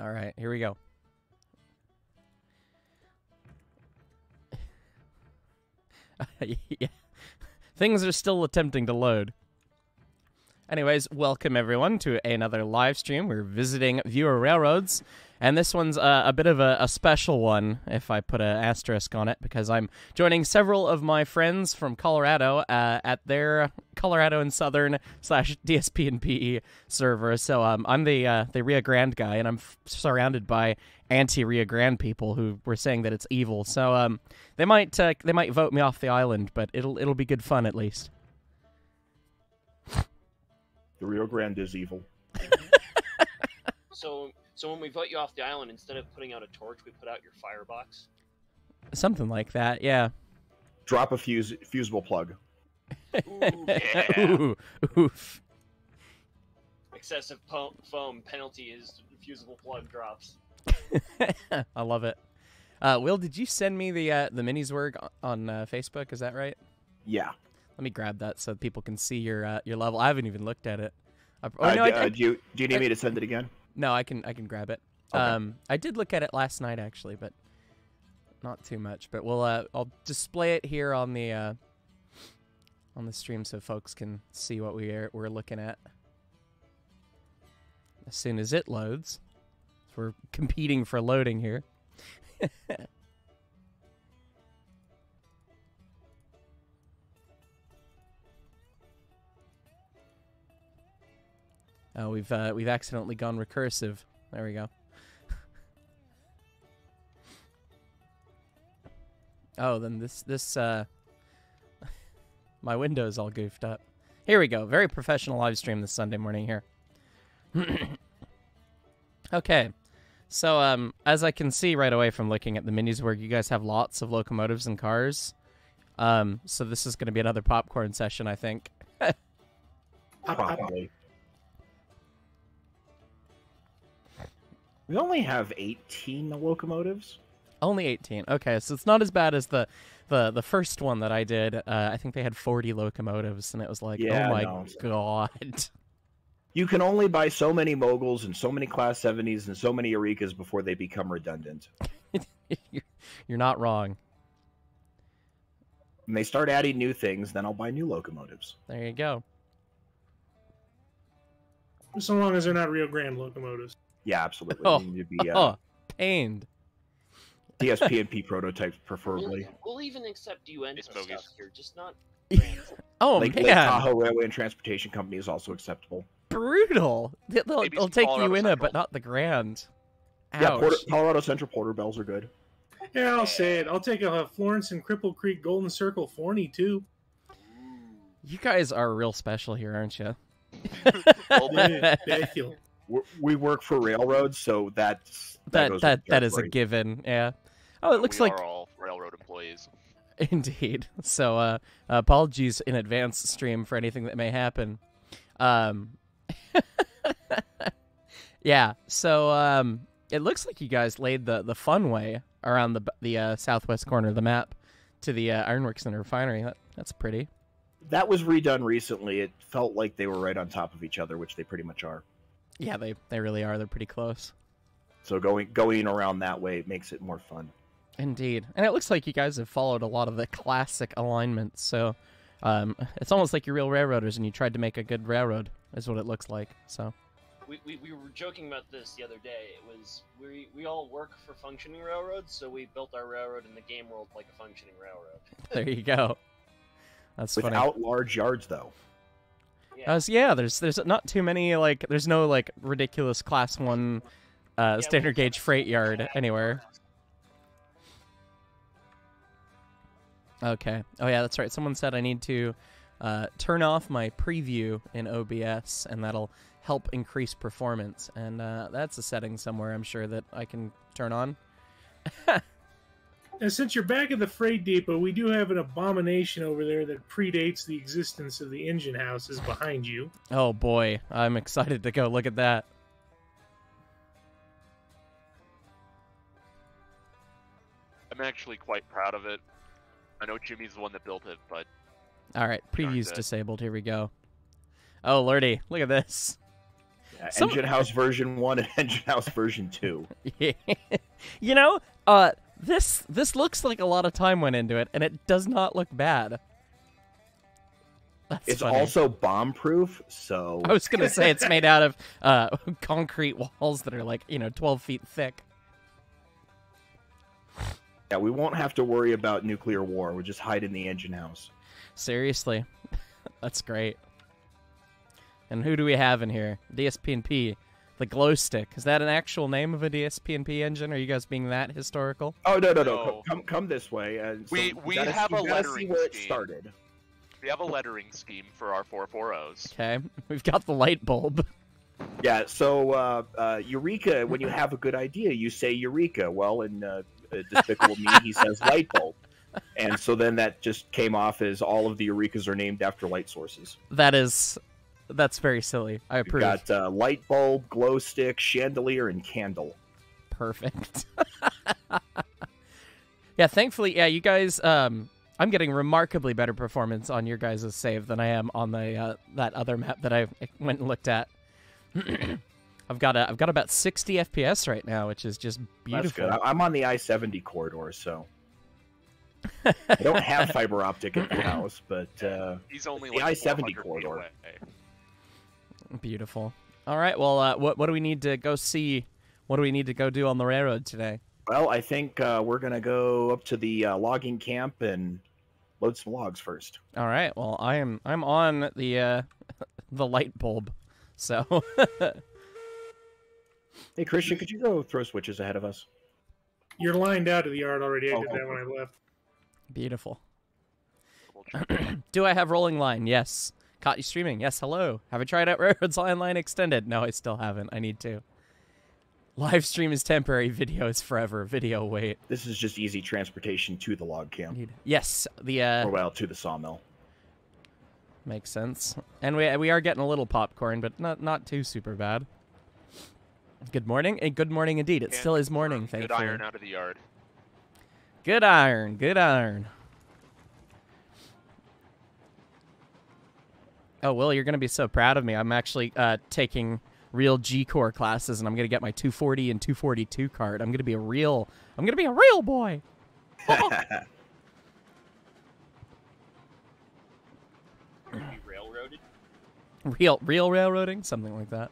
All right, here we go. yeah. Things are still attempting to load. Anyways, welcome everyone to another live stream. We're visiting Viewer Railroads, and this one's uh, a bit of a, a, special one, if I put an asterisk on it, because I'm joining several of my friends from Colorado uh, at their Colorado and Southern slash DSP and P server. So um, I'm the uh, the Rio Grande guy, and I'm surrounded by anti Rio Grande people who were saying that it's evil. So um, they might uh, they might vote me off the island, but it'll it'll be good fun at least. The Rio Grande is evil. so, so when we vote you off the island, instead of putting out a torch, we put out your firebox. Something like that, yeah. Drop a fuse fusible plug. Ooh, yeah. Ooh, oof. Excessive po- foam penalty is fusible plug drops. I love it. Uh, Will, did you send me the uh, the Minizwerg on uh, Facebook? Is that right? Yeah. Let me grab that so people can see your uh, your level. I haven't even looked at it. I, oh, Uh, no, I- uh, I- do you do you need I- me to send it again? no, I can I can grab it. Okay. Um, I did look at it last night actually, but not too much. But we'll uh, I'll display it here on the uh, on the stream so folks can see what we are we're looking at as soon as it loads. We're competing for loading here. Oh, we've uh, we've accidentally gone recursive. There we go. oh, then this this uh, my window's all goofed up. Here we go. Very professional live stream this Sunday morning here. okay. So um as I can see right away from looking at the Minizwerg you guys have lots of locomotives and cars. Um so this is going to be another popcorn session, I think. Probably. We only have 18 locomotives. Only 18. Okay, so it's not as bad as the the the first one that I did. Uh, I think they had 40 locomotives, and it was like, Yeah, oh my no. god. You can only buy so many moguls and so many class 70s and so many Eurekas before they become redundant. you're, you're not wrong. When they start adding new things, then I'll buy new locomotives. There you go. So long as they're not Rio Grande locomotives. Yeah, absolutely. Oh. They need to be uh, Oh, pained. DSP and P prototypes, We'll, preferably. we'll even accept Uintah's stuff here, just not. Oh Lake, Lake man, Tahoe Railway and Transportation Company is also acceptable. brutal. They- They'll, they'll take Colorado you in it, but not the Grand. Yeah, Porter, Colorado Central Porter Bells are good. Yeah, I'll say it. I'll take a Florence and Cripple Creek Golden Circle Forney too. You guys are real special here, aren't you? Well, Yeah, thank you. We're, work for railroads, so that's that goes that with that is a given. Yeah. Oh, it looks we like are all railroad employees. Indeed. So, uh, apologies in advance, stream, for anything that may happen. Um, yeah. So, um, it looks like you guys laid the the fun way around the the uh, southwest corner of the map to the uh, Ironworks and refinery. That, that's pretty. That was redone recently. It felt like they were right on top of each other, which they pretty much are. Yeah, they they really are. They're pretty close. So going going around that way makes it more fun. Indeed. And it looks like you guys have followed a lot of the classic alignments. So, um, it's almost like you're real railroaders and you tried to make a good railroad. Is what it looks like. So. We, we, we were joking about this the other day. It was we we all work for functioning railroads, so we built our railroad in the game world like a functioning railroad. There you go. That's funny. Without large yards, though. Yeah. Uh, so yeah, there's there's not too many like there's no like ridiculous class one uh, Yeah, standard gauge freight yard anywhere. Okay. Oh yeah, that's right. Someone said I need to uh, turn off my preview in OBS, and that'll help increase performance. And uh, that's a setting somewhere I'm sure that I can turn on. And since you're back at the freight depot, we do have an abomination over there that predates the existence of the engine houses behind you. Oh boy, I'm excited to go look at that. I'm actually quite proud of it. I know Jimmy's the one that built it, but All right, previews disabled. Here we go. Oh lordy, look at this. Uh, Some- Engine House version one and Engine House version two. you know, uh, this this looks like a lot of time went into it, and it does not look bad. That's It's funny. also bomb proof, so I was gonna say it's made out of uh, concrete walls that are like you know twelve feet thick. yeah, we won't have to worry about nuclear war. We'll just hide in the engine house. Seriously, that's great. And who do we have in here? DSP&P, the glow stick. Is that an actual name of a DSP&P engine? Are you guys being that historical? Oh no no no! No. Come come, come this way. and so We- we gotta- have you a lettering where it scheme. started. We have a lettering scheme for our 440s. Okay, we've got the light bulb. Yeah. So uh, uh, Eureka, when you have a good idea, you say Eureka. Well, in uh, uh, Despicable Me, he says light bulb, and so then that just came off as all of the Eurekas are named after light sources. That is, that's very silly. I You've approve. got uh, light bulb, glow stick, chandelier, and candle. Perfect. yeah, thankfully, yeah, you guys. Um, I'm getting remarkably better performance on your guys' save than I am on the uh, that other map that I went and looked at. I've got a, I've got about 60 FPS right now, which is just That's beautiful. good. I- I'm on the I-70 corridor, so I don't have fiber optic at the house, but uh, He's only The like I-70 corridor. Away. Beautiful. All right. Well, uh, what what do we need to go see? What do we need to go do on the railroad today? well, I think uh, we're gonna go up to the uh, logging camp and load some logs first. All right. Well, I am I'm on the uh, the light bulb, so Hey, Christian, could you go throw switches ahead of us? You're lined out of the yard already. I Oh, did that when I left. beautiful. Do I have rolling line? Yes. Caught you streaming? Yes. Hello. Have I tried out Railroads Online Extended? No, I still haven't. I need to. Live stream is temporary. Video is forever. Video wait. This is just easy transportation to the log camp, Need. Yes. The uh or well, to the sawmill. makes sense. And we we are getting a little popcorn, but not not too super bad. Good morning. And good morning indeed. It And still is morning. Good Thankfully. iron out of the yard. Good iron. Good iron. Oh, Will, you're going to be so proud of me. I'm actually uh, taking real GCOR classes, and I'm going to get my 240 and 242 card. I'm going to be a real. I'm going to be a real boy. You railroaded. Real, real railroading, something like that.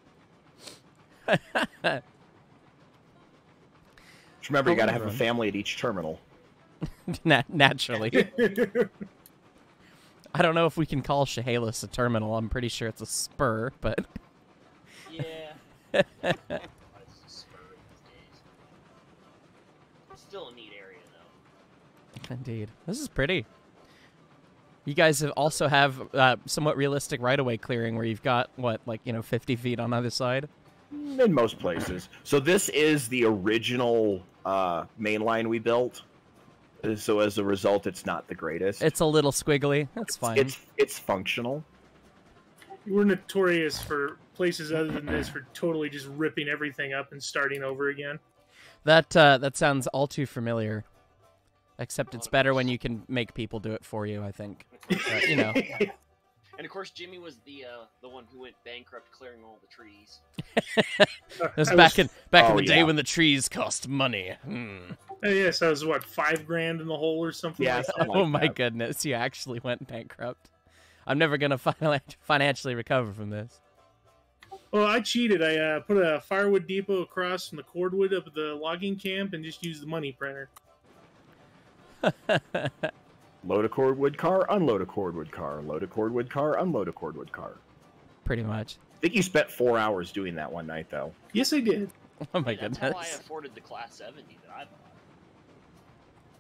Remember, you got to have a family at each terminal. Na- naturally, I don't know if we can call Chehalis a terminal. I'm pretty sure it's a spur, but Yeah. It's a spur these days. It's still a neat area though. Indeed. This is pretty. You guys have also have uh, somewhat realistic right-of-way clearing where you've got what, like you know, 50 feet on either side. in most places. So this is the original uh, main line we built. So as a result, it's not the greatest. It's a little squiggly. That's fine. It's it's functional. We're notorious for places other than this for totally just ripping everything up and starting over again. That uh, that sounds all too familiar. Except it's better when you can make people do it for you. I think. But, you know, And of course, Jimmy was the uh, the one who went bankrupt clearing all the trees. It was I back in back in Oh, the day when the trees cost money. Hmm. Uh, yes, I was what five grand in the hole or something. Yeah, like that? something oh my that. goodness, you actually went bankrupt. I'm never gonna fin- financially recover from this. Well, I cheated. I uh, put a firewood depot across from the cordwood up at the logging camp and just used the money printer. Load a cordwood car, unload a cordwood car, load a cordwood car, unload a cordwood car. Pretty much. I think you spent four hours doing that one night, though. Yes, I did. Oh my And that's goodness. how I afforded the class 70 that I bought.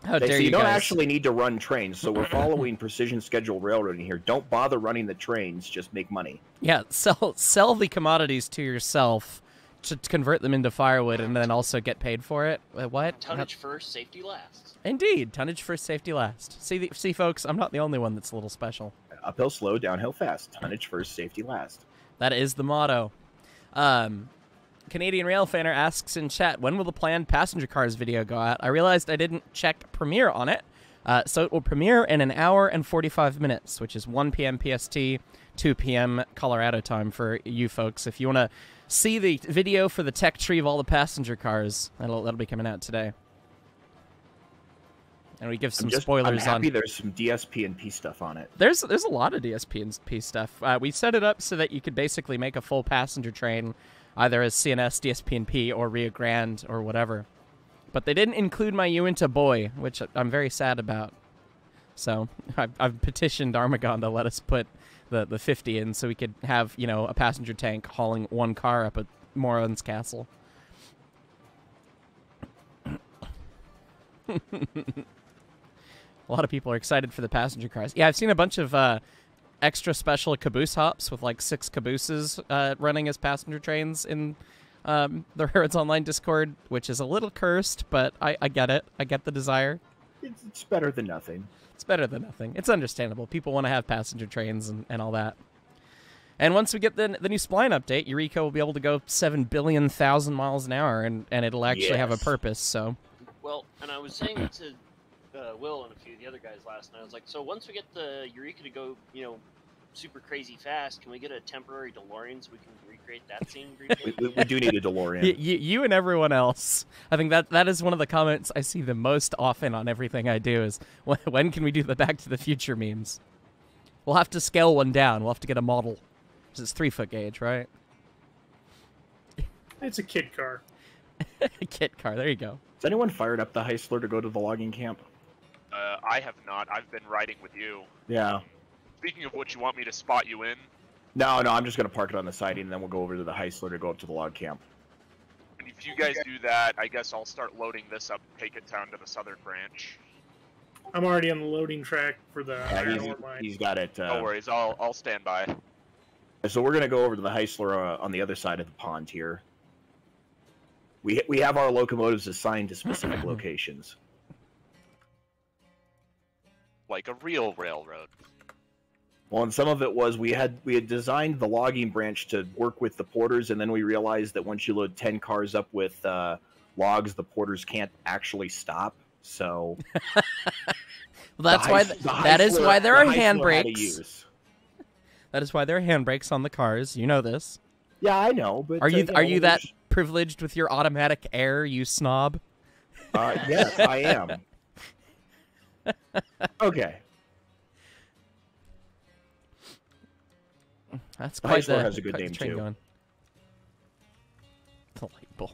How They dare say you you don't guys? actually need to run trains, so we're following precision schedule railroading here. Don't bother running the trains; just make money. Yeah, sell sell the commodities to yourself to to convert them into firewood and then also get paid for it. Uh, What? Tonnage first, safety last. Indeed, tonnage first, safety last. See, the, see, folks, I'm not the only one that's a little special. Uphill slow, downhill fast. Tonnage first, safety last. That is the motto. Um, Canadian Rail Fanner asks in chat, when will the planned passenger cars video go out? I realized I didn't check Premiere on it, Uh, so it will premiere in an hour and 45 minutes, which is 1 p.m. PST, 2 p.m. Colorado time for you folks. If you want to see the video for the tech tree of all the passenger cars, that'll that'll be coming out today. And we give some I'm just, spoilers I'm happy on. there's some DSP and P stuff on it. There's there's a lot of DSP and P stuff. Uh, we set it up so that you could basically make a full passenger train, either as CNS, DSP and P, or Rio Grande or whatever. But they didn't include my Uintah boy, which I'm very sad about. So I've, I've petitioned Armagon to let us put the the 50 in, so we could have you know a passenger tank hauling one car up at Moron's castle. a lot of people are excited for the passenger cars. Yeah, I've seen a bunch of uh, extra special caboose hops with like six cabooses uh, running as passenger trains in um, the Railroads Online Discord, which is a little cursed, but I, I get it. I get the desire. It's, it's better than nothing. It's better than nothing. It's understandable. People want to have passenger trains and, and all that. And once we get the, the new spline update, Eureka will be able to go 7 billion thousand miles an hour, and, and it'll actually have a purpose, so... Well, and I was saying to uh, Will and a few of the other guys last night, I was like, so once we get the Eureka to go, you know, super crazy fast, can we get a temporary DeLorean so we can recreate that scene We, we, we do need a DeLorean. Y- y- you and everyone else. I think that that is one of the comments I see the most often on everything I do is when, when can we do the Back to the Future memes? We'll have to scale one down. We'll have to get a model. 'Cause it's three foot gauge, right? It's a kit car. a kit car. There you go. Has anyone fired up the Heisler to go to the logging camp? Uh, I have not. I've been riding with you. Yeah. Speaking of which, you want me to spot you in? No, no, I'm just gonna park it on the siding, and then we'll go over to the Heisler to go up to the log camp. And if you guys do that, I guess I'll start loading this up, take it down to the southern branch. I'm already on the loading track for the Yeah, iron he's, ore mine. he's got it. Uh, No worries, I'll I'll stand by. So we're gonna go over to the Heisler uh, on the other side of the pond here. We we have our locomotives assigned to specific locations. Like a real railroad. Well, and some of it was we had we had designed the logging branch to work with the porters, and then we realized that once you load ten cars up with uh, logs, the porters can't actually stop. So Well, that's the why Heis- th- the that is Heisler- why there are Heisler had to handbrakes. That is why there are handbrakes on the cars. You know this. Yeah, I know, but Are uh, you are know, you that privileged with your automatic air, you snob? Uh, yes, I am. Okay. That's The quite Heisler the, has a good name, too. Going. The light bulb.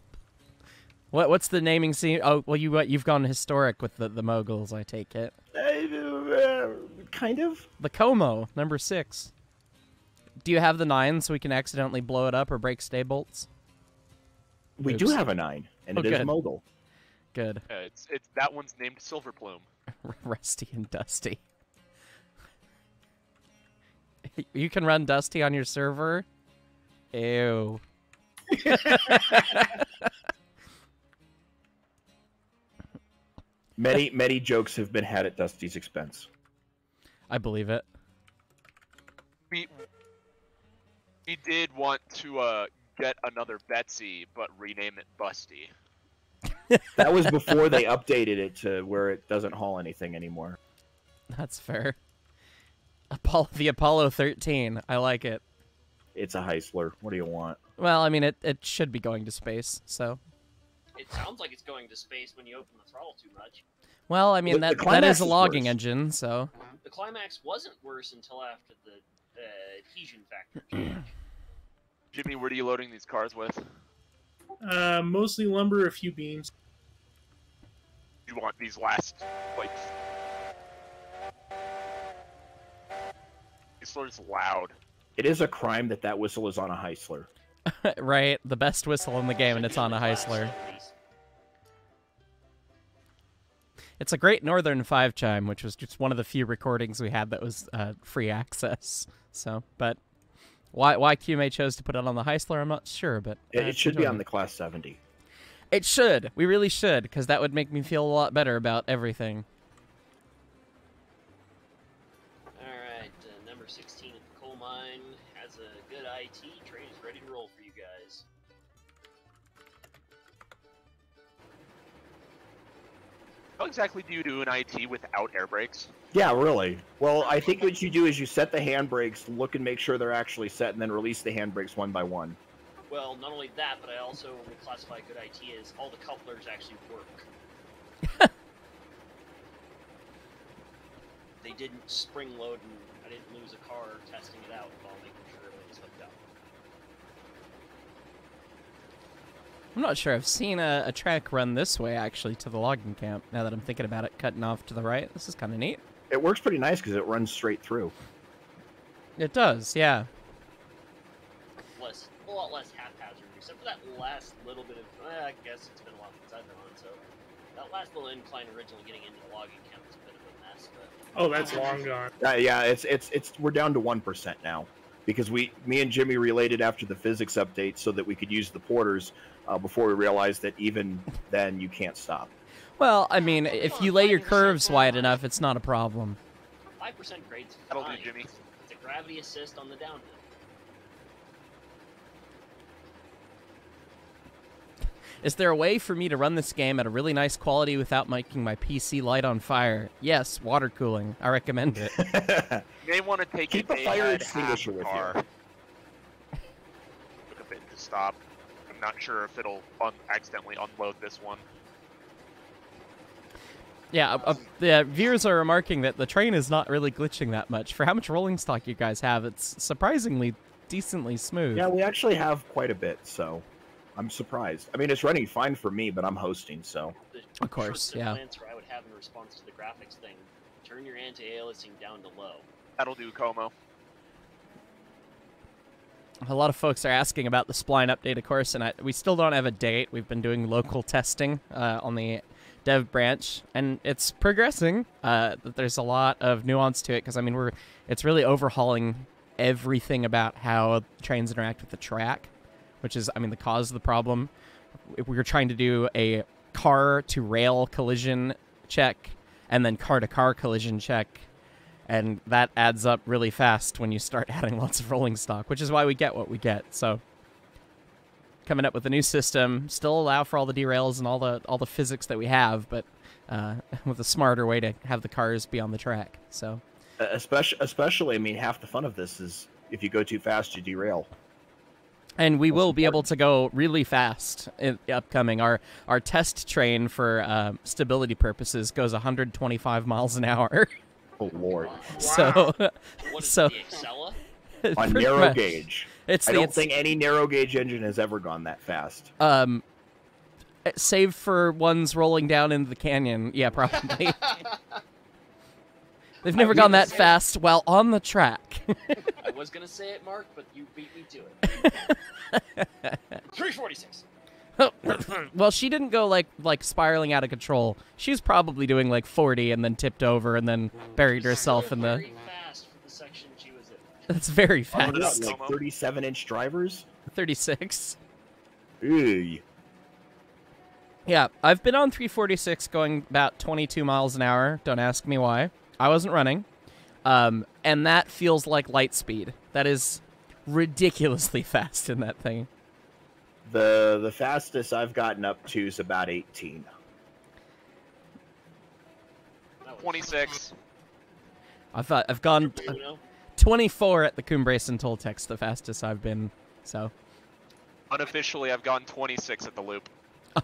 What what's the naming scene? Oh, well you you've gone historic with the the moguls. I take it. Uh, kind of. The Como number six. Do you have the nine so we can accidentally blow it up or break stay bolts? We do have a nine, and Oh, it is good. mogul. Good. Uh, it's it's that one's named Silver Plume. Rusty and Dusty. You can run Dusty on your server. Ew. Many many jokes have been had at Dusty's expense. I believe it. We we did want to uh get another Betsy, but rename it Busty. That was before they updated it to where it doesn't haul anything anymore. That's fair. Apollo, the Apollo 13. I like it. It's a Heisler. What do you want? Well, I mean, it, it should be going to space, so. it sounds like it's going to space when you open the throttle too much. Well, I mean, The- the that, that climax is a logging worse. engine, so. The climax wasn't worse until after the uh, adhesion factor. Jimmy, what are you loading these cars with? Uh, mostly lumber, a few beams. You want these last like Whistler's loud. It is a crime that that whistle is on a Heisler. right, the best whistle in the game, and it's on a Heisler. It's a great Northern Five chime, which was just one of the few recordings we had that was uh, free access. So, but why why QMA chose to put it on the Heisler, I'm not sure, but It, it should be on the Class 70. It should. We really should, because that would make me feel a lot better about everything. Alright, uh, number 16 at the coal mine has a good IT. Train is ready to roll for you guys. How exactly do you do an IT without air brakes? Yeah, really. Well, I think what you do is you set the handbrakes, look and make sure they're actually set, and then release the handbrakes one by one. Well, not only that, but I also would classify good IT as all the couplers actually work. they didn't spring load and I didn't lose a car testing it out while making sure it was hooked up. I'm not sure. I've seen a, a track run this way actually to the logging camp. Now that I'm thinking about it, cutting off to the right. This is kind of neat. It works pretty nice because it runs straight through. It does, yeah. Less, a lot less haphazard, except for that last little bit of. Eh, I guess it's been a while since I've been on, so that last little incline originally getting into the logging camp was a bit of a mess. But Oh, that's long gone. Uh, yeah, it's it's it's we're down to one percent now because we me and Jimmy related after the physics update so that we could use the porters uh, before we realized that even then you can't stop. Well, I mean, if you lay your curves wide enough, it's not a problem. five percent grade's That'll do. Jimmy. It's a gravity assist on the downhill. Is there a way for me to run this game at a really nice quality without making my PC light on fire? Yes, water cooling. I recommend it. You may want to take Keep a a fire extinguisher with car. you. Took a bit to stop. I'm not sure if it'll un- accidentally unload this one. Yeah, uh, uh, the viewers are remarking that the train is not really glitching that much. For how much rolling stock you guys have, it's surprisingly decently smooth. Yeah, we actually have quite a bit, so I'm surprised. I mean, it's running fine for me, but I'm hosting, so Of course, first yeah. answer I would have in response to the graphics thing: turn your anti-aliasing down to low. That'll do, Como. A lot of folks are asking about the spline update, of course, and I, we still don't have a date. We've been doing local testing uh, on the dev branch, and it's progressing. Uh, there's a lot of nuance to it because I mean, we're it's really overhauling everything about how trains interact with the track, which is I mean the cause of the problem. We were trying to do a car to rail collision check and then car to car collision check and that adds up really fast when you start adding lots of rolling stock, which is why we get what we get. So coming up with a new system, still allow for all the derails and all the all the physics that we have, but uh, with a smarter way to have the cars be on the track. So especially especially I mean, half the fun of this is if you go too fast, you derail. and we Most will be able to go really fast in upcoming. Our our test train for uh, stability purposes goes 125 miles an hour. Oh lord, So What is So- it, the Acela? on narrow much. gauge. It's I the don't it's- think any narrow gauge engine has ever gone that fast. Um, save for ones rolling down into the canyon. Yeah, probably. They've never gone that say- fast while on the track. I was gonna say it, Mark, but you beat me to it. 346. well, she didn't go like like spiraling out of control. She was probably doing like 40 and then tipped over and then buried herself in the. Very fast for the section she was in. That's very Oh, fast. what, like 37 inch drivers. 36. Ew. Yeah, I've been on 346 going about 22 miles an hour. Don't ask me why. I wasn't running. Um, and that feels like light speed. That is ridiculously fast in that thing. The the fastest I've gotten up to is about 18. 26. I've uh, I've gone You know? 24 at the Cumbres and Toltecs, the fastest I've been. So Unofficially, I've gone 26 at the loop.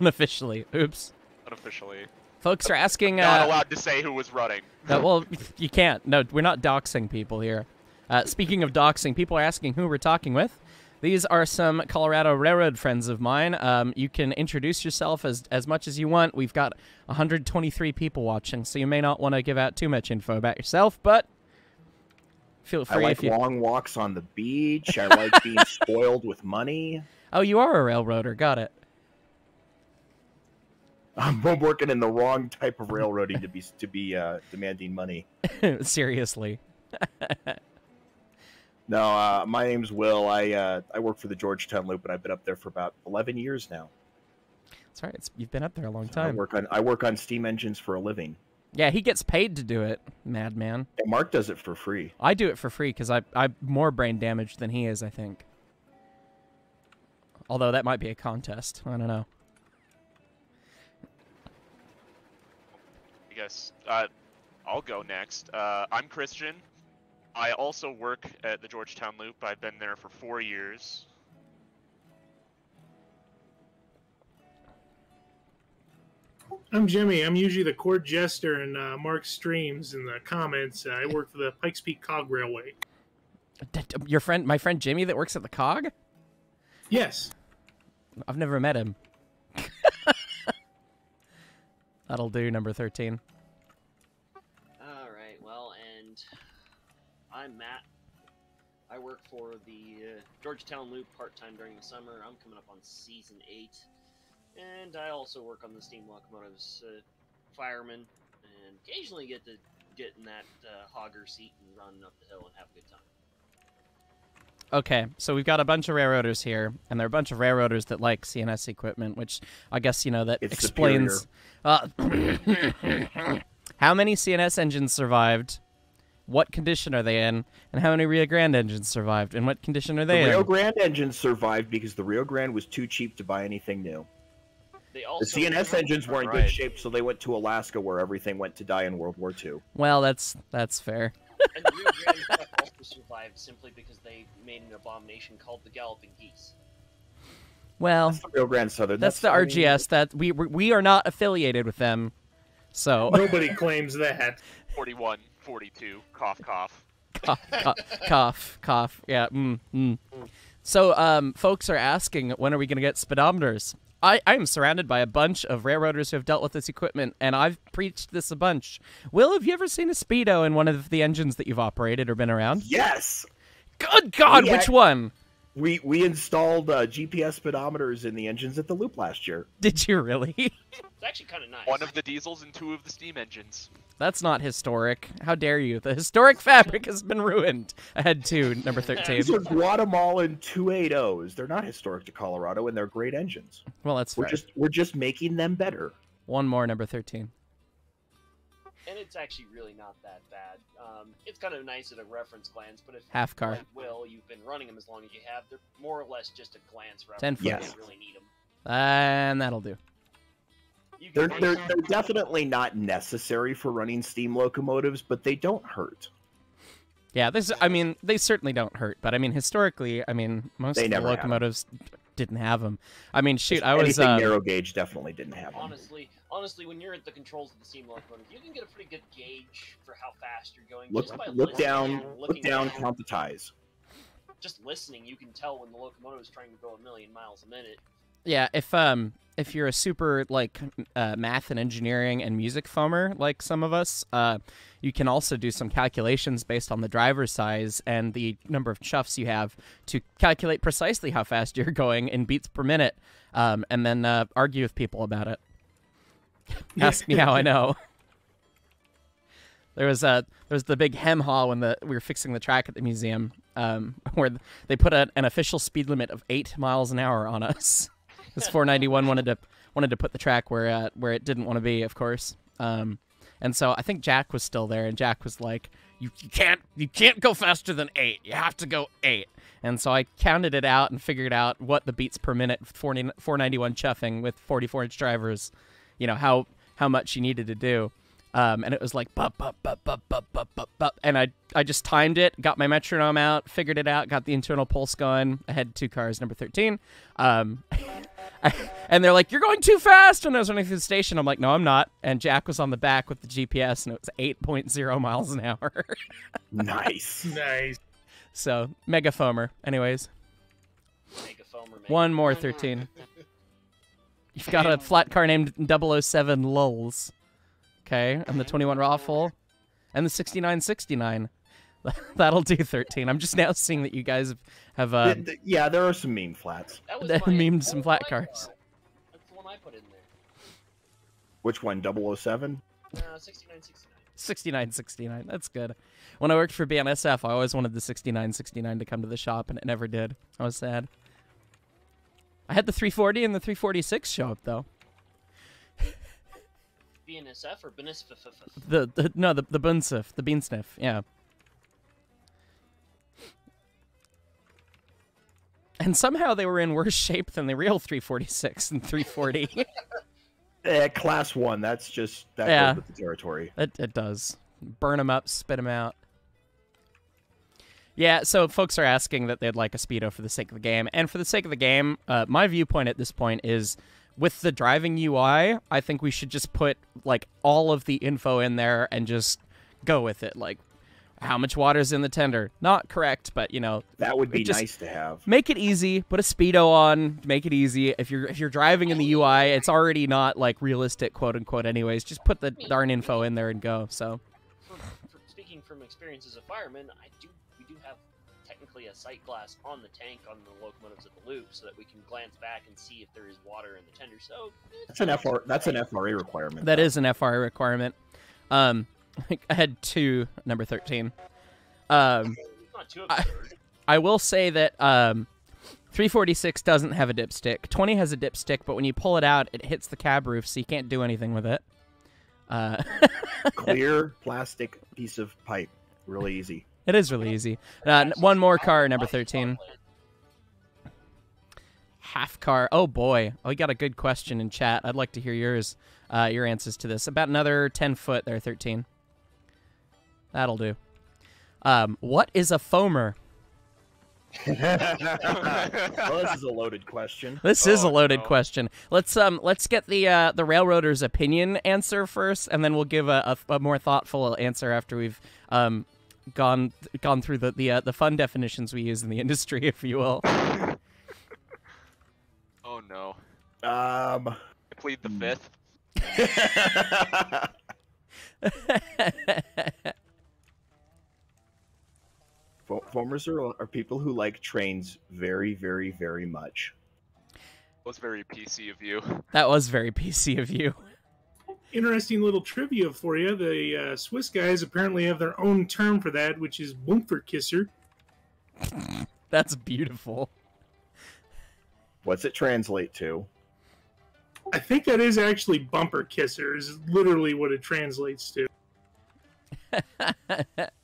unofficially, oops. Unofficially. Folks are asking. I'm Not Uh, allowed to say who was running. uh, well, you can't. No, we're not doxing people here. Uh, speaking of doxing, people are asking who we're talking with. These are some Colorado Railroad friends of mine. Um, you can introduce yourself as as much as you want. We've got 123 people watching, so you may not want to give out too much info about yourself, but feel I like you. long walks on the beach. I like being spoiled with money. Oh, you are a railroader. Got it. I'm working in the wrong type of railroading to be to be uh, demanding money. Seriously. No, uh, my name's Will. I uh, I work for the Georgetown Loop, and I've been up there for about 11 years now. That's right. It's, you've been up there a long I time. work on I work on steam engines for a living. Yeah, he gets paid to do it, madman. And Mark does it for free. I do it for free because I I'm more brain damaged than he is. I think. Although that might be a contest. I don't know. I guess uh, I'll go next. Uh, I'm Christian. I also work at the Georgetown Loop. I've been there for four years. I'm Jimmy. I'm usually the court jester in uh, Mark's streams in the comments. Uh, I work for the Pikes Peak Cog Railway. D- d- Your friend, my friend Jimmy that works at the COG. Yes. I've never met him. That'll do. Number thirteen. All right. Well, and I'm Matt. I work for the uh, Georgetown Loop part time during the summer. I'm coming up on season eight, and I also work on the steam locomotives, uh, fireman, and occasionally get to get in that uh, hogger seat and run up the hill and have a good time. Okay, so we've got a bunch of railroaders here, and there are a bunch of railroaders that like CNS equipment, which I guess you know that It's explains. Uh, how many CNS engines survived? What condition are they in? And how many Rio Grande engines survived? And what condition are they The they Rio? Grande engines survived because the Rio Grande was too cheap to buy anything new. They The also CNS engines were in Right. good shape, so they went to Alaska, where everything went to die in World War II. Well, that's that's fair. and the Rio Grande stuff also survived simply because they made an abomination called the Galloping Geese. Well, That's the Rio Grande Southern. that's the I mean, RGS. That we we we are not affiliated with them. So Nobody claims that. 41, 42, cough, cough. cough, cough, cough, cough. Yeah. Mm, mm. So, um, folks are asking, when are we going to get speedometers? I, I am surrounded by a bunch of railroaders who have dealt with this equipment, and I've preached this a bunch. Will, have you ever seen a speedo in one of the engines that you've operated or been around? Yes, Good God, Yeah. which one? we we installed uh, GPS speedometers in the engines at the Loop last year. Did you really? It's actually kind of nice. One of the diesels and two of the steam engines. That's not historic. How dare you? The historic fabric has been ruined. Ahead two, number 13. These are Guatemalan 280s. They're not historic to Colorado, and they're great engines. Well, that's We're fair. just we're just making them better. One more, number 13. and it's actually really not that bad. Um, it's kind of nice at a reference glance, but if Half car. like Will, you've been running them as long as you have, they're more or less just a glance reference. 10 You foot. don't really need them. And that'll do. You They're they're, they're definitely not necessary for running steam locomotives, but they don't hurt. Yeah, this. I mean, they certainly don't hurt, but I mean, historically, I mean, most They of the never had 'em. locomotives didn't have them. I mean, shoot, I was. Anything Uh, narrow gauge definitely didn't have them. honestly, honestly, when you're at the controls of the steam locomotive, you can get a pretty good gauge for how fast you're going Look just by look down, look looking down, count the ties. Just listening, you can tell when the locomotive is trying to go a million miles a minute. Yeah, if um, if you're a super like uh, math and engineering and music foamer like some of us, uh, you can also do some calculations based on the driver's size and the number of chuffs you have to calculate precisely how fast you're going in beats per minute, um, and then uh, argue with people about it. Ask me how I know. There was a there was the big hem haw when the we were fixing the track at the museum, um, where they put a, an official speed limit of eight miles an hour on us. This 491 wanted to wanted to put the track where uh, where it didn't want to be, of course. Um, and so I think Jack was still there, and Jack was like, "You, you can't you can't go faster than eight. You have to go eight. And so I counted it out and figured out what the beats per minute 40, 491 chuffing with 44 inch drivers, you know how how much you needed to do. Um, and it was like bup, bup, bup, bup, bup, bup, bup, bup. and I I just timed it, got my metronome out, figured it out, got the internal pulse going. I had two cars, number thirteen. Um, and they're like, "You're going too fast!" When I was running through the station, I'm like, "No, I'm not." And Jack was on the back with the GPS, and it was 8.0 miles an hour. Nice. Nice. so mega foamer. Anyways, Make a foamer. Make one more thirteen. You've got a flat car named 007 Lulls. Okay, and the 21 Raffle, and the 6969. That'll do 13. I'm just now seeing that you guys have, have uh, Th- th- yeah, there are some meme flats. That was They my, memed some flat cars. That's the one I put in there. Which one? 007? Uh, 69, 69. 6969. That's good. When I worked for BNSF, I always wanted the 6969 to come to the shop, and it never did. I was sad. I had the 340 and the 346 show up though. BNSF or BNSF? The, the no, the the Bunsif, the bean sniff. Yeah. And somehow they were in worse shape than the real 346 and 340. Eh, class one. That's just that Yeah. goes with the territory. It, it does. Burn them up, spit them out. Yeah, so folks are asking that they'd like a speedo for the sake of the game, and for the sake of the game, uh, my viewpoint at this point is, with the driving UI, I think we should just put like all of the info in there and just go with it. Like, how much water's in the tender? Not correct, but you know, That would be just- nice to have. make it easy. Put a speedo on. Make it easy. If you're if you're driving in the UI, it's already not like realistic, quote unquote. Anyways, just put the darn info in there and go. So. For, for speaking from experience as a fireman, I do we do have technically a sight glass on the tank on the locomotives at the loop, so that we can glance back and see if there is water in the tender. So That's an FR. That's an FRA requirement. That though. is an FRA requirement. Um, I had two number thirteen. Um, not too I- I will say that um, 346 doesn't have a dipstick. 20 has a dipstick, but when you pull it out, it hits the cab roof, so you can't do anything with it. Uh, clear plastic piece of pipe. Really easy. it is really easy. Uh, one more car, number 13. Half car. Oh boy. Oh, we got a good question in chat. I'd like to hear yours, uh, your answers to this. About another 10 foot there, 13. That'll do. Um, what is a foamer? well, this is a loaded question. This is a Oh, loaded no. question. Let's um let's get the uh, the railroader's opinion answer first, and then we'll give a, a, a more thoughtful answer after we've um gone gone through the the uh, the fun definitions we use in the industry, if you will. Oh no. Um. I plead the Hmm. fifth. Fo- Foamers are, are people who like trains very, very, very much. That was very PC of you. that was very PC of you. Interesting little trivia for you. The uh, Swiss guys apparently have their own term for that, which is bumper kisser. That's beautiful. What's it translate to? I think that is actually bumper kisser, is literally what it translates to.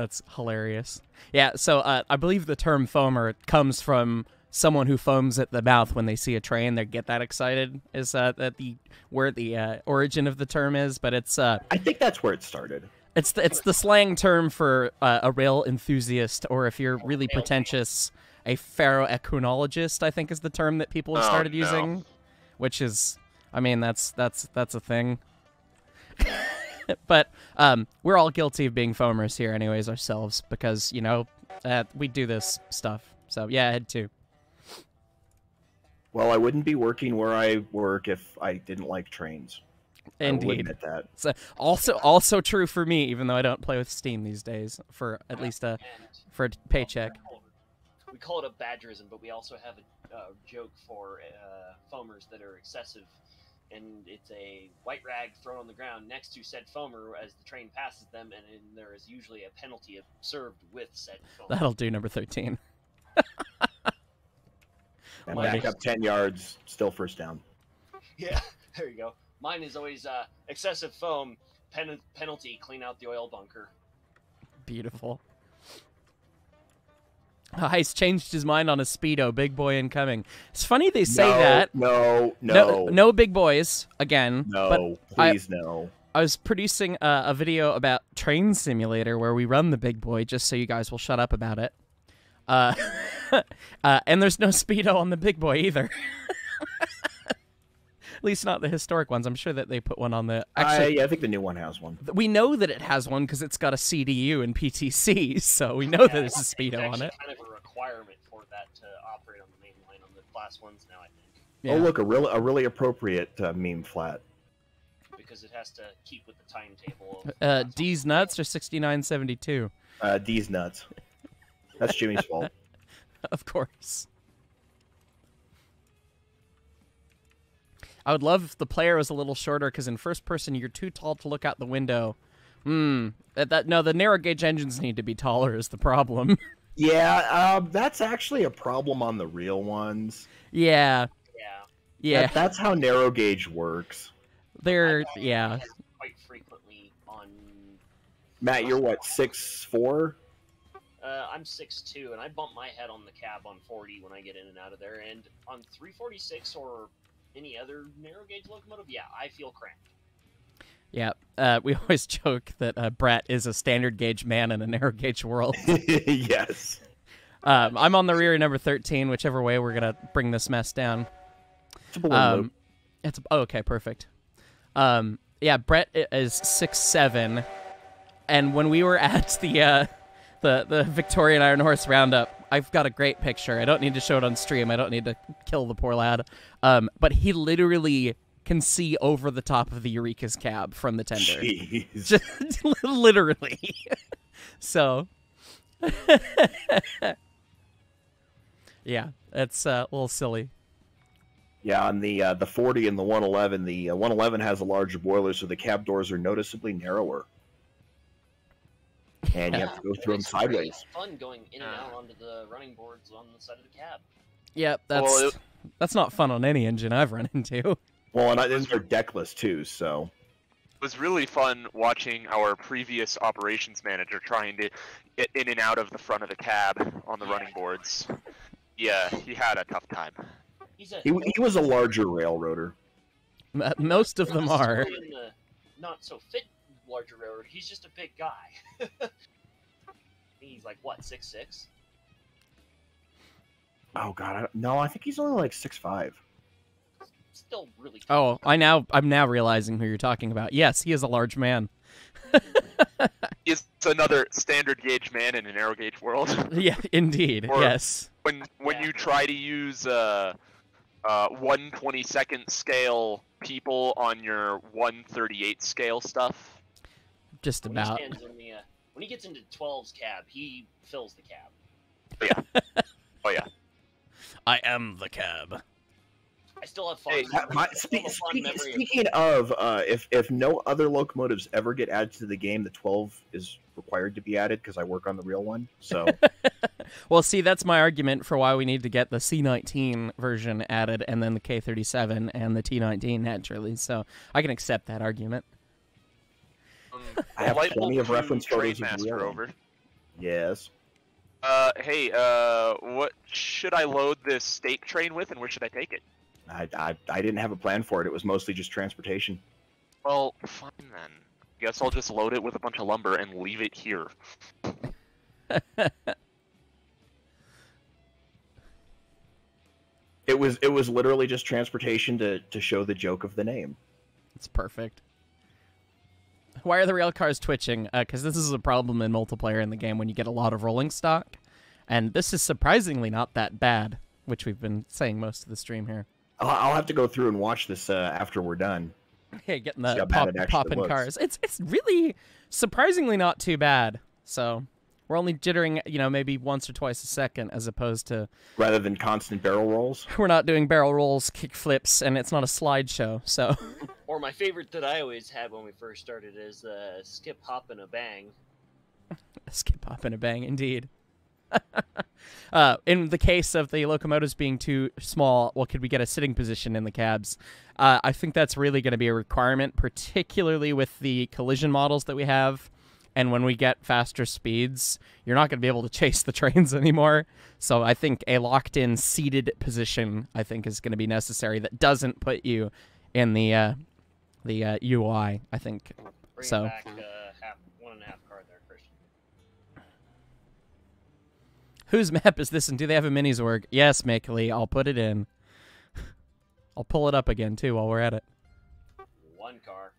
That's hilarious. Yeah, so uh, I believe the term foamer comes from someone who foams at the mouth when they see a train. They get that excited. Is uh, that the where the uh, origin of the term is? But it's uh, I think that's where it started. it's the, it's the slang term for uh, a rail enthusiast, or if you're really pretentious, a ferroequinologist. I think is the term that people have Oh, started no. using, which is, I mean, that's that's that's a thing. but um, we're all guilty of being foamers here, anyways, ourselves, because you know uh, we do this stuff. So yeah, I had to. Well, I wouldn't be working where I work if I didn't like trains. I will Indeed. admit that. It's uh, also also true for me, even though I don't play with Steam these days for at least a And for a paycheck. we call it a badgerism, but we also have a uh, joke for uh, foamers that are excessive, and it's a white rag thrown on the ground next to said foamer as the train passes them, and then there is usually a penalty served with said foamer. That'll do. Number thirteen. And Mighty. back up 10 yards, still first down. Yeah, there you go. Mine is always uh, excessive foam, pen- penalty, clean out the oil bunker. Beautiful. Hyce changed his mind on a speedo. Big boy incoming. It's funny they say no, that. No, no, No, no big boys again. no, But I- please no. I was producing a, a video about Train Simulator where we run the big boy, just so you guys will shut up about it. Uh, uh, and there's no speedo on the big boy either. At least not the historic ones. I'm sure that they put one on the. Actually, I, I think the new one has one. we know that it has one because it's got a CDU and PTC, so we know that there's a It's speedo on actually it. kind of a requirement for that to operate on the main line on the class ones now, I think, Yeah. Oh, look, a real, a really appropriate uh, meme flat. because it has to keep with the timetable. Of Uh, class ones. D's nuts are 6972, Uh, D's nuts. That's Jimmy's fault. of course. I would love if the player was a little shorter because in first person you're too tall to look out the window. Hmm. That, that no, the narrow gauge engines need to be taller is the problem. Yeah, um, that's actually a problem on the real ones. yeah, Yeah. yeah. That- that's how narrow gauge works. They're yeah. Quite frequently on. Matt, you're what six four? Uh, I'm 6'2", and I bump my head on the cab on 40 when I get in and out of there. And on 346 or any other narrow gauge locomotive, yeah, I feel cramped. Yeah, uh, we always joke that uh, Brett is a standard gauge man in a narrow gauge world. yes. Um, I'm on the rear number 13, whichever way we're gonna bring this mess down. It's a balloon loop. Um, it's oh, okay, perfect. Um, yeah, Brett is six seven, and when we were at the uh, the the Victorian Iron Horse Roundup, I've got a great picture. I don't need to show it on stream. I don't need to kill the poor lad. Um, but he literally can see over the top of the Eureka's cab from the tender. Jeez. Just literally. so Yeah, it's uh, a little silly. Yeah, on the uh, the 40 and the 111, the uh, 111 has a larger boiler, so the cab doors are noticeably narrower. And you have to go through them It's sideways. fun going in and Ah. out onto the running boards on the side of the cab. Yep, that's Well, it- that's not fun on any engine I've run into. Well, and I- and they're deckless too, so It was really fun watching our previous operations manager trying to get in and out of the front of the cab on the running boards. Yeah, he had a tough time. He's a he, he was a larger railroader. Most of them are. the not so fit larger railroad. He's just a big guy. he's like what six six. Oh god, I, don't- no, I think he's only like six five. Still really. Oh, I now I'm now realizing who you're talking about. Yes, he is a large man. He's another standard gauge man in a narrow gauge world. Yeah, indeed. Or- yes. when when Yeah. you try to use uh, uh, 122nd scale people on your 138 scale stuff. Just When about. stands in the, uh, when he gets into 12's cab, he fills the cab. Yeah. Oh yeah. I am the cab. I still have fun. Hey, my- I still spe- have a speak- speaking of, uh, if if no other locomotives ever get added to the game, the 12 is required to be added because I work on the real one. So Well, see, that's my argument for why we need to get the C19 version added and then the K37 and the T19 naturally. So I can accept that argument. I have Light plenty of reference 2 photos of Trademaster over. yes, Uh, hey, uh, what should I load this steak train with, and where should I take it? I, I I didn't have a plan for it. It was mostly just transportation. Well, fine then. Guess I'll just load it with a bunch of lumber and leave it here. It was it was literally just transportation to to show the joke of the name. It's perfect. Why are the rail cars twitching? Because this is a problem in multiplayer in the game when you get a lot of rolling stock. And this is surprisingly not that bad, which we've been saying most of the stream here. I'll, I'll have to go through and watch this uh, after we're done. Hey, getting the pop, popping looks. cars. It's it's really surprisingly not too bad. So we're only jittering, you know, maybe once or twice a second, as opposed to Rather than constant barrel rolls. we're not doing barrel rolls, kick flips, and it's not a slideshow. So Or my favorite that I always had when we first started is uh, skip, hop, and a bang. skip hop and a bang, indeed. uh, in the case of the locomotives being too small, well, could we get a sitting position in the cabs? Uh, I think that's really going to be a requirement, particularly with the collision models that we have. And when we get faster speeds, you're not going to be able to chase the trains anymore. So I think a locked-in seated position, I think, is going to be necessary. That doesn't put you in the uh, the uh, UI. I think Bring So- back uh, half, one and a half car there, Christian. Whose map is this and do they have a Minizwerg? Yes, Makeley, I'll put it in. I'll pull it up again too while we're at it. One car.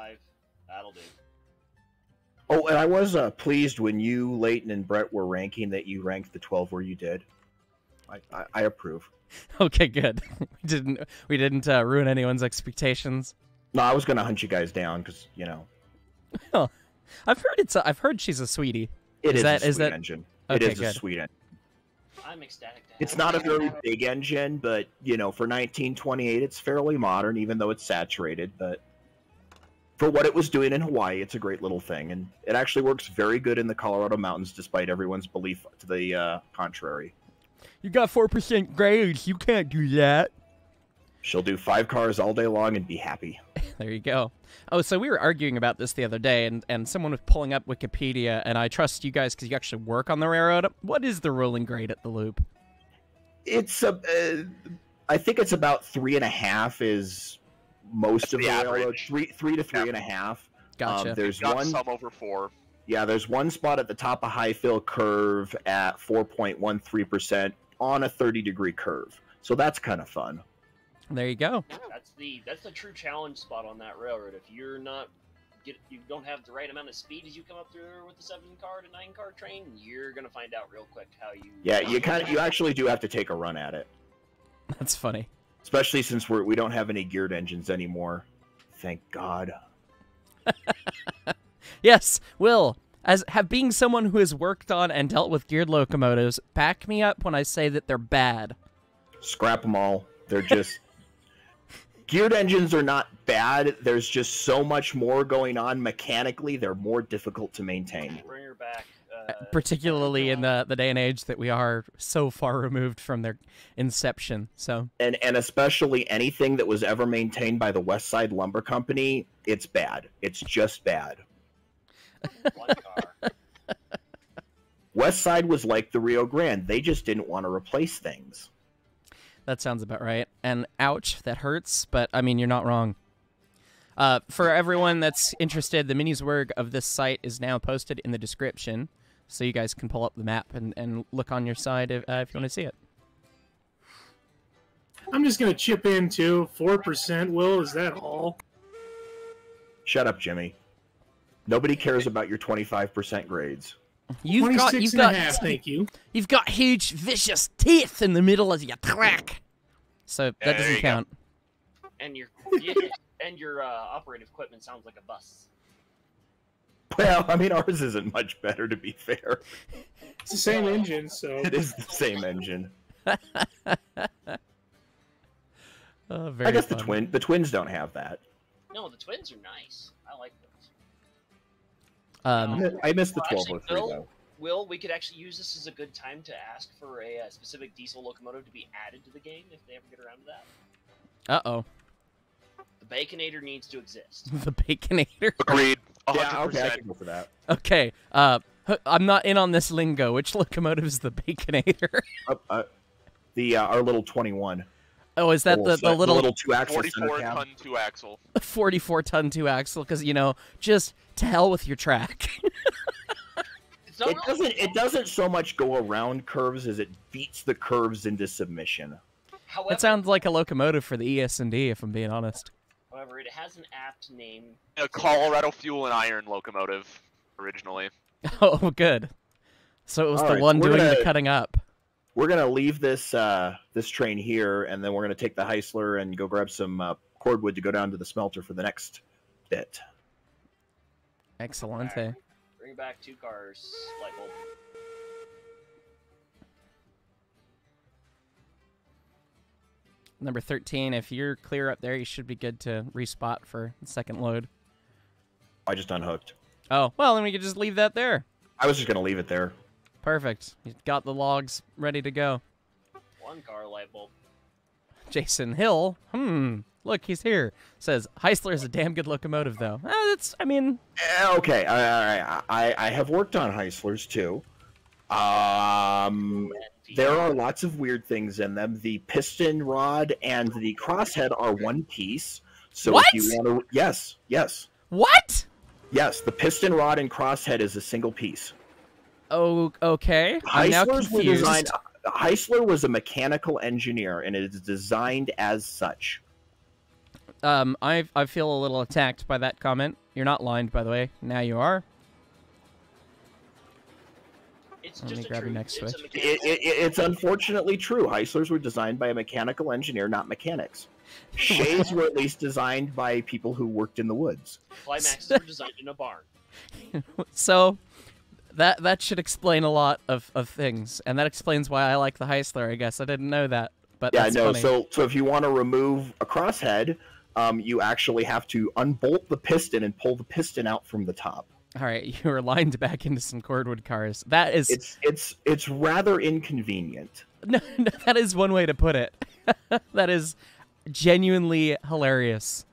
Five. That'll do. Oh, and I was uh, pleased when you, Leighton, and Brett were ranking that you ranked the 12 where you did. I, I, I approve. Okay, good. we didn't we didn't uh, ruin anyone's expectations. No, I was gonna hunt you guys down because you know I've heard it's a, I've heard she's a sweetie. it Is is, that- a is sweet that- engine. Okay, it is a good. sweet engine. I'm ecstatic to have It's not a very big engine, but you know, for 1928, it's fairly modern, even though it's saturated. But for what it was doing in Hawaii, it's a great little thing, and it actually works very good in the Colorado mountains, despite everyone's belief to the uh, contrary. You got four percent grades. You can't do that. She'll do five cars all day long and be happy. There you go. Oh, so we were arguing about this the other day, and, and someone was pulling up Wikipedia, and I trust you guys because you actually work on the railroad. What is the rolling grade at the loop? It's a, uh, I think it's about three and a half is most That's of the the, railroad. Three, three to three Yeah. and a half. Gotcha. Um, there's Got one. some over four. Yeah, there's one spot at the top of high fill curve at 4.13% on a 30 degree curve. So that's kind of fun. there you go. That's the that's the true challenge spot on that railroad. If you're not get you don't have the right amount of speed as you come up through there with the seven car to nine car train, you're gonna find out real quick how you. Yeah, you kind of you actually do have to take a run at it, That's funny. Especially since we're we don't have any geared engines anymore. Thank God. Yes, Will, as have being someone who has worked on and dealt with geared locomotives, back me up when I say that they're bad. Scrap them all. They're just geared engines are not bad. There's just so much more going on mechanically. They're more difficult to maintain. Bring her back. Uh, particularly in the, the day and age that we are so far removed from their inception. So, and and especially anything that was ever maintained by the West Side Lumber Company, it's bad. It's just bad. one car. West Side was like the Rio Grande; they just didn't want to replace things. that sounds about right. And ouch, that hurts, but I mean, you're not wrong. Uh, for everyone that's interested, the Minizwerg of this site is now posted in the description, so you guys can pull up the map and, and look on your side if, uh, if you want to see it. I'm just gonna chip in too. Four percent. Will is that all? Shut up, Jimmy. Nobody cares about your twenty-five percent grades. You've got you've and a got half, Thank you. you've got huge vicious teeth in the middle of your track, so that Yeah, doesn't you go. count. and your and your uh, operative equipment sounds like a bus. Well, I mean, ours isn't much better, to be fair. It's the same engine, so It is the same engine. Oh, very I guess the twin the twins don't have that. No, the twins are nice. I like those. Um, I missed the Well, twelve oh actually, three though. Will we could actually use this as a good time to ask for a, uh specific diesel locomotive to be added to the game if they ever get around to that? uh oh, The Baconator needs to exist. the Baconator. Agreed. A Yeah, okay, I percent. can go for that. Okay, uh, h- I'm not in on this lingo. Which locomotive is the Baconator? Uh, uh, the uh, our little twenty one. oh, is that the, the little, two axle Forty-four center cab. ton two axle. 44 ton two axle? Because you know, just to hell with your track. It doesn't it doesn't so much go around curves as it beats the curves into submission. However, That sounds like a locomotive for the ES and D, if I'm being honest. However, it has an apt name. A Colorado fuel and iron locomotive originally. Oh, good. So it was All the right, one doing the gonna- cutting up. We're gonna leave this uh, this train here, and then we're gonna take the Heisler and go grab some uh, cordwood to go down to the smelter for the next bit. Excellent. Bring back two cars, light bulb. Number 13, if you're clear up there, you should be good to respot for the second load. I just unhooked. Oh, well, then we could just leave that there. I was just gonna leave it there. Perfect. You've got the logs ready to go. One car, light bulb. Jason Hill, hmm, look, he's here. Says Heisler is a damn good locomotive, though. Uh, that's, I mean, Eh, Okay, I, I I have worked on Heislers too. Um, there are lots of weird things in them. The piston rod and the crosshead are one piece. So What? if you want to, yes, yes, what? yes, the piston rod and crosshead is a single piece. Oh, okay. I'm now Heislers were confused. designed. Heisler was a mechanical engineer, and it is designed as such. Um, I I feel a little attacked by that comment. You're not lined, by the way. Now you are. It's Let just me a grab your truth. next it's a switch. It, it, it- it's unfortunately true. Heislers were designed by a mechanical engineer, not mechanics. Shays were at least designed by people who worked in the woods. Climaxes were designed in a barn. So that that should explain a lot of, of things, and that explains why I like the Heisler. I guess I didn't know that, but Yeah, that's no. funny. So, so if you want to remove a crosshead, um, you actually have to unbolt the piston and pull the piston out from the top. All right, you were lined back into some cordwood cars. That is It's it's it's rather inconvenient. no, no, that is one way to put it. that is genuinely hilarious.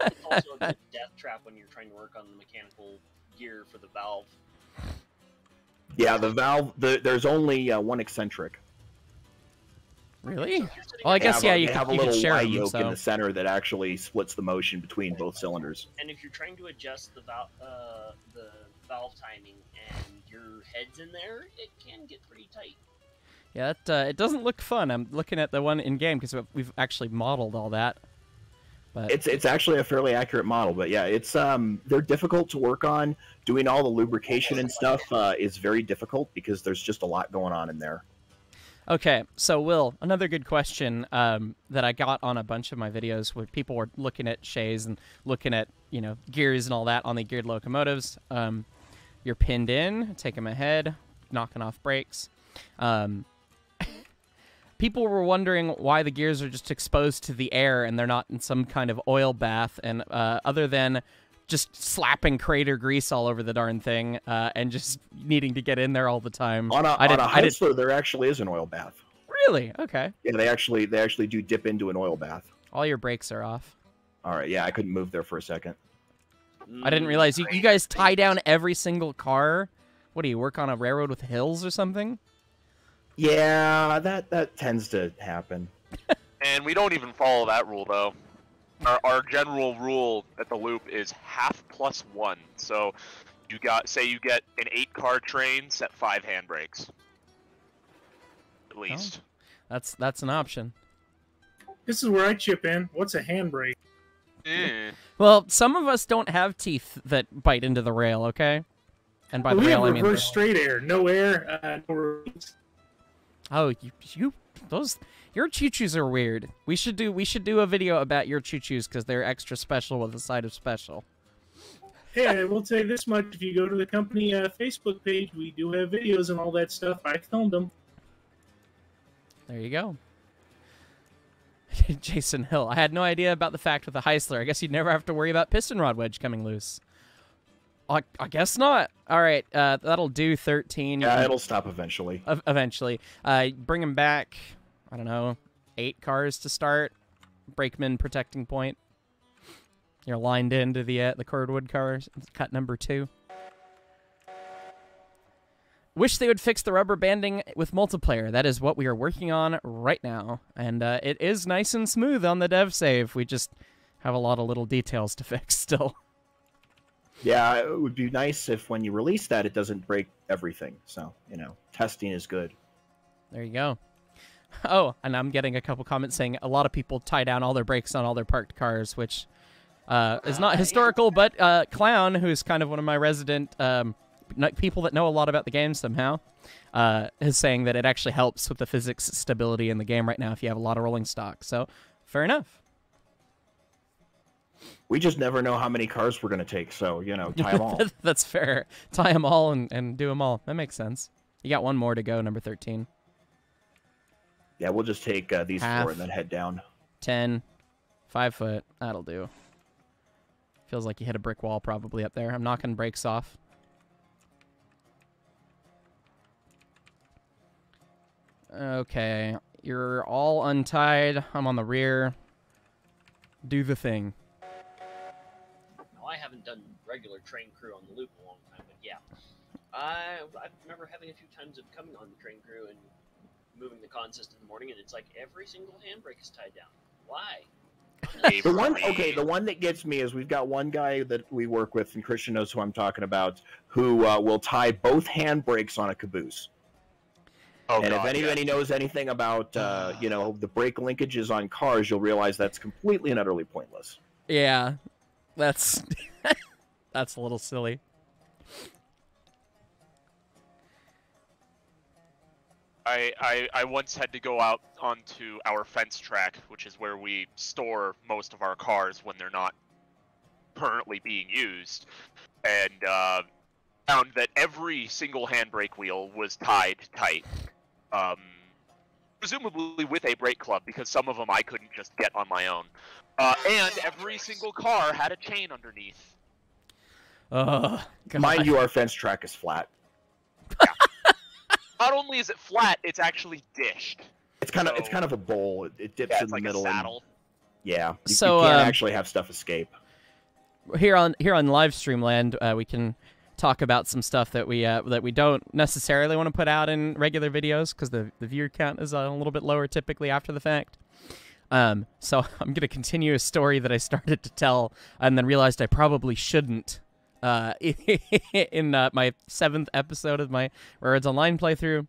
It's also a good death trap when you're trying to work on the mechanical gear for the valve. Yeah, the valve. The, there's only uh, one eccentric. Really? So if you're sitting Well, I guess, have yeah, a, you could- have a you could little share Y them, yoke in the center that actually splits the motion between both cylinders. And if you're trying to adjust the valve, uh, the valve timing, and your head's in there, it can get pretty tight. Yeah, that, uh, it doesn't look fun. I'm looking at the one in game because we've actually modeled all that. But It's it's actually a fairly accurate model, but yeah, it's um they're difficult to work on. Doing all the lubrication and stuff uh, is very difficult because there's just a lot going on in there. Okay, so Will, another good question um, that I got on a bunch of my videos where people were looking at shays and looking at you know gears and all that on the geared locomotives. Um, you're pinned in, take them ahead, knocking off brakes. Um, people were wondering why the gears are just exposed to the air and they're not in some kind of oil bath, and uh, other than just slapping crater grease all over the darn thing uh, and just needing to get in there all the time. On a, I on did, a I did, Heisler, there actually is an oil bath. really okay. Yeah, they actually they actually do dip into an oil bath. All your brakes are off. All right, yeah, I couldn't move there for a second. I didn't Mm, realize you, you guys tie down every single car. What do you work on a railroad with hills or something? Yeah, that that tends to happen. And we don't even follow that rule though. Our, our general rule at the loop is half plus one. So you got say you get an eight car train, set five handbrakes. At least. That's that's an option. This is where I chip in. What's a handbrake? Mm. Well, some of us don't have teeth that bite into the rail. Okay, and by the we rail I mean reverse straight air, no air, uh, no release. oh you you those your choo choos are weird. We should do we should do a video about your choo choos because they're extra special with a side of special. Hey, I will tell you this much: if you go to the company uh, Facebook page, we do have videos and all that stuff. I filmed them. There you go. Jason Hill. I had no idea about the fact with the Heisler. I guess you'd never have to worry about piston rod wedge coming loose. I, I guess not. All right, uh, that'll do 13. Yeah, it'll stop eventually. Ev- eventually. Uh, bring him back, I don't know, eight cars to start. Brakeman protecting point. You're lined into the uh, the cordwood cars. Cut number two. Wish they would fix the rubber banding with multiplayer. That is what we are working on right now, and uh, it is nice and smooth on the dev save. We just have a lot of little details to fix still. Yeah, it would be nice if when you release that, it doesn't break everything. So you know, testing is good. There you go. Oh, and I'm getting a couple comments saying a lot of people tie down all their brakes on all their parked cars, which uh, is not Uh, yeah. historical. But uh, Clown, who's kind of one of my resident um, people that know a lot about the game somehow, uh, is saying that it actually helps with the physics stability in the game right now if you have a lot of rolling stock. So, fair enough. We just never know how many cars we're gonna take. So you know, tie them all. That's fair. Tie them all and, and do them all. That makes sense. You got one more to go, number 13. Yeah, we'll just take uh, these Half. four and then head down. 10, 5 foot. That'll do. Feels like you hit a brick wall probably up there. I'm knocking brakes off. Okay. You're all untied. I'm on the rear. Do the thing. Now, I haven't done regular train crew on the loop in a long time, but yeah. I, I remember having a few times of coming on the train crew and moving the consist in the morning, and it's like every single handbrake is tied down. Why? The one, okay, the one that gets me is we've got one guy that we work with, and Christian knows who I'm talking about, who uh, will tie both handbrakes on a caboose. Oh, and God, if anybody yeah. knows anything about, uh, you know, the brake linkages on cars, you'll realize that's completely and utterly pointless. Yeah. That's that's a little silly. I, I, I once had to go out onto our fence track, which is where we store most of our cars when they're not currently being used, and uh, found that every single handbrake wheel was tied tight. Um, presumably with a brake club, because some of them I couldn't just get on my own. Uh, and every single car had a chain underneath. God. Mind you, our fence track is flat. Not only is it flat, it's actually dished. It's kind of it's kind of a bowl. It, it dips Yeah, in the like middle. a and- Yeah. You, So, you can't um, actually have stuff escape. here on here on live stream land uh, we can talk about some stuff that we uh, that we don't necessarily want to put out in regular videos because the, the viewer count is a little bit lower typically after the fact um, so i'm going to continue a story that i started to tell and then realized i probably shouldn't uh, in uh, my seventh episode of my words online playthrough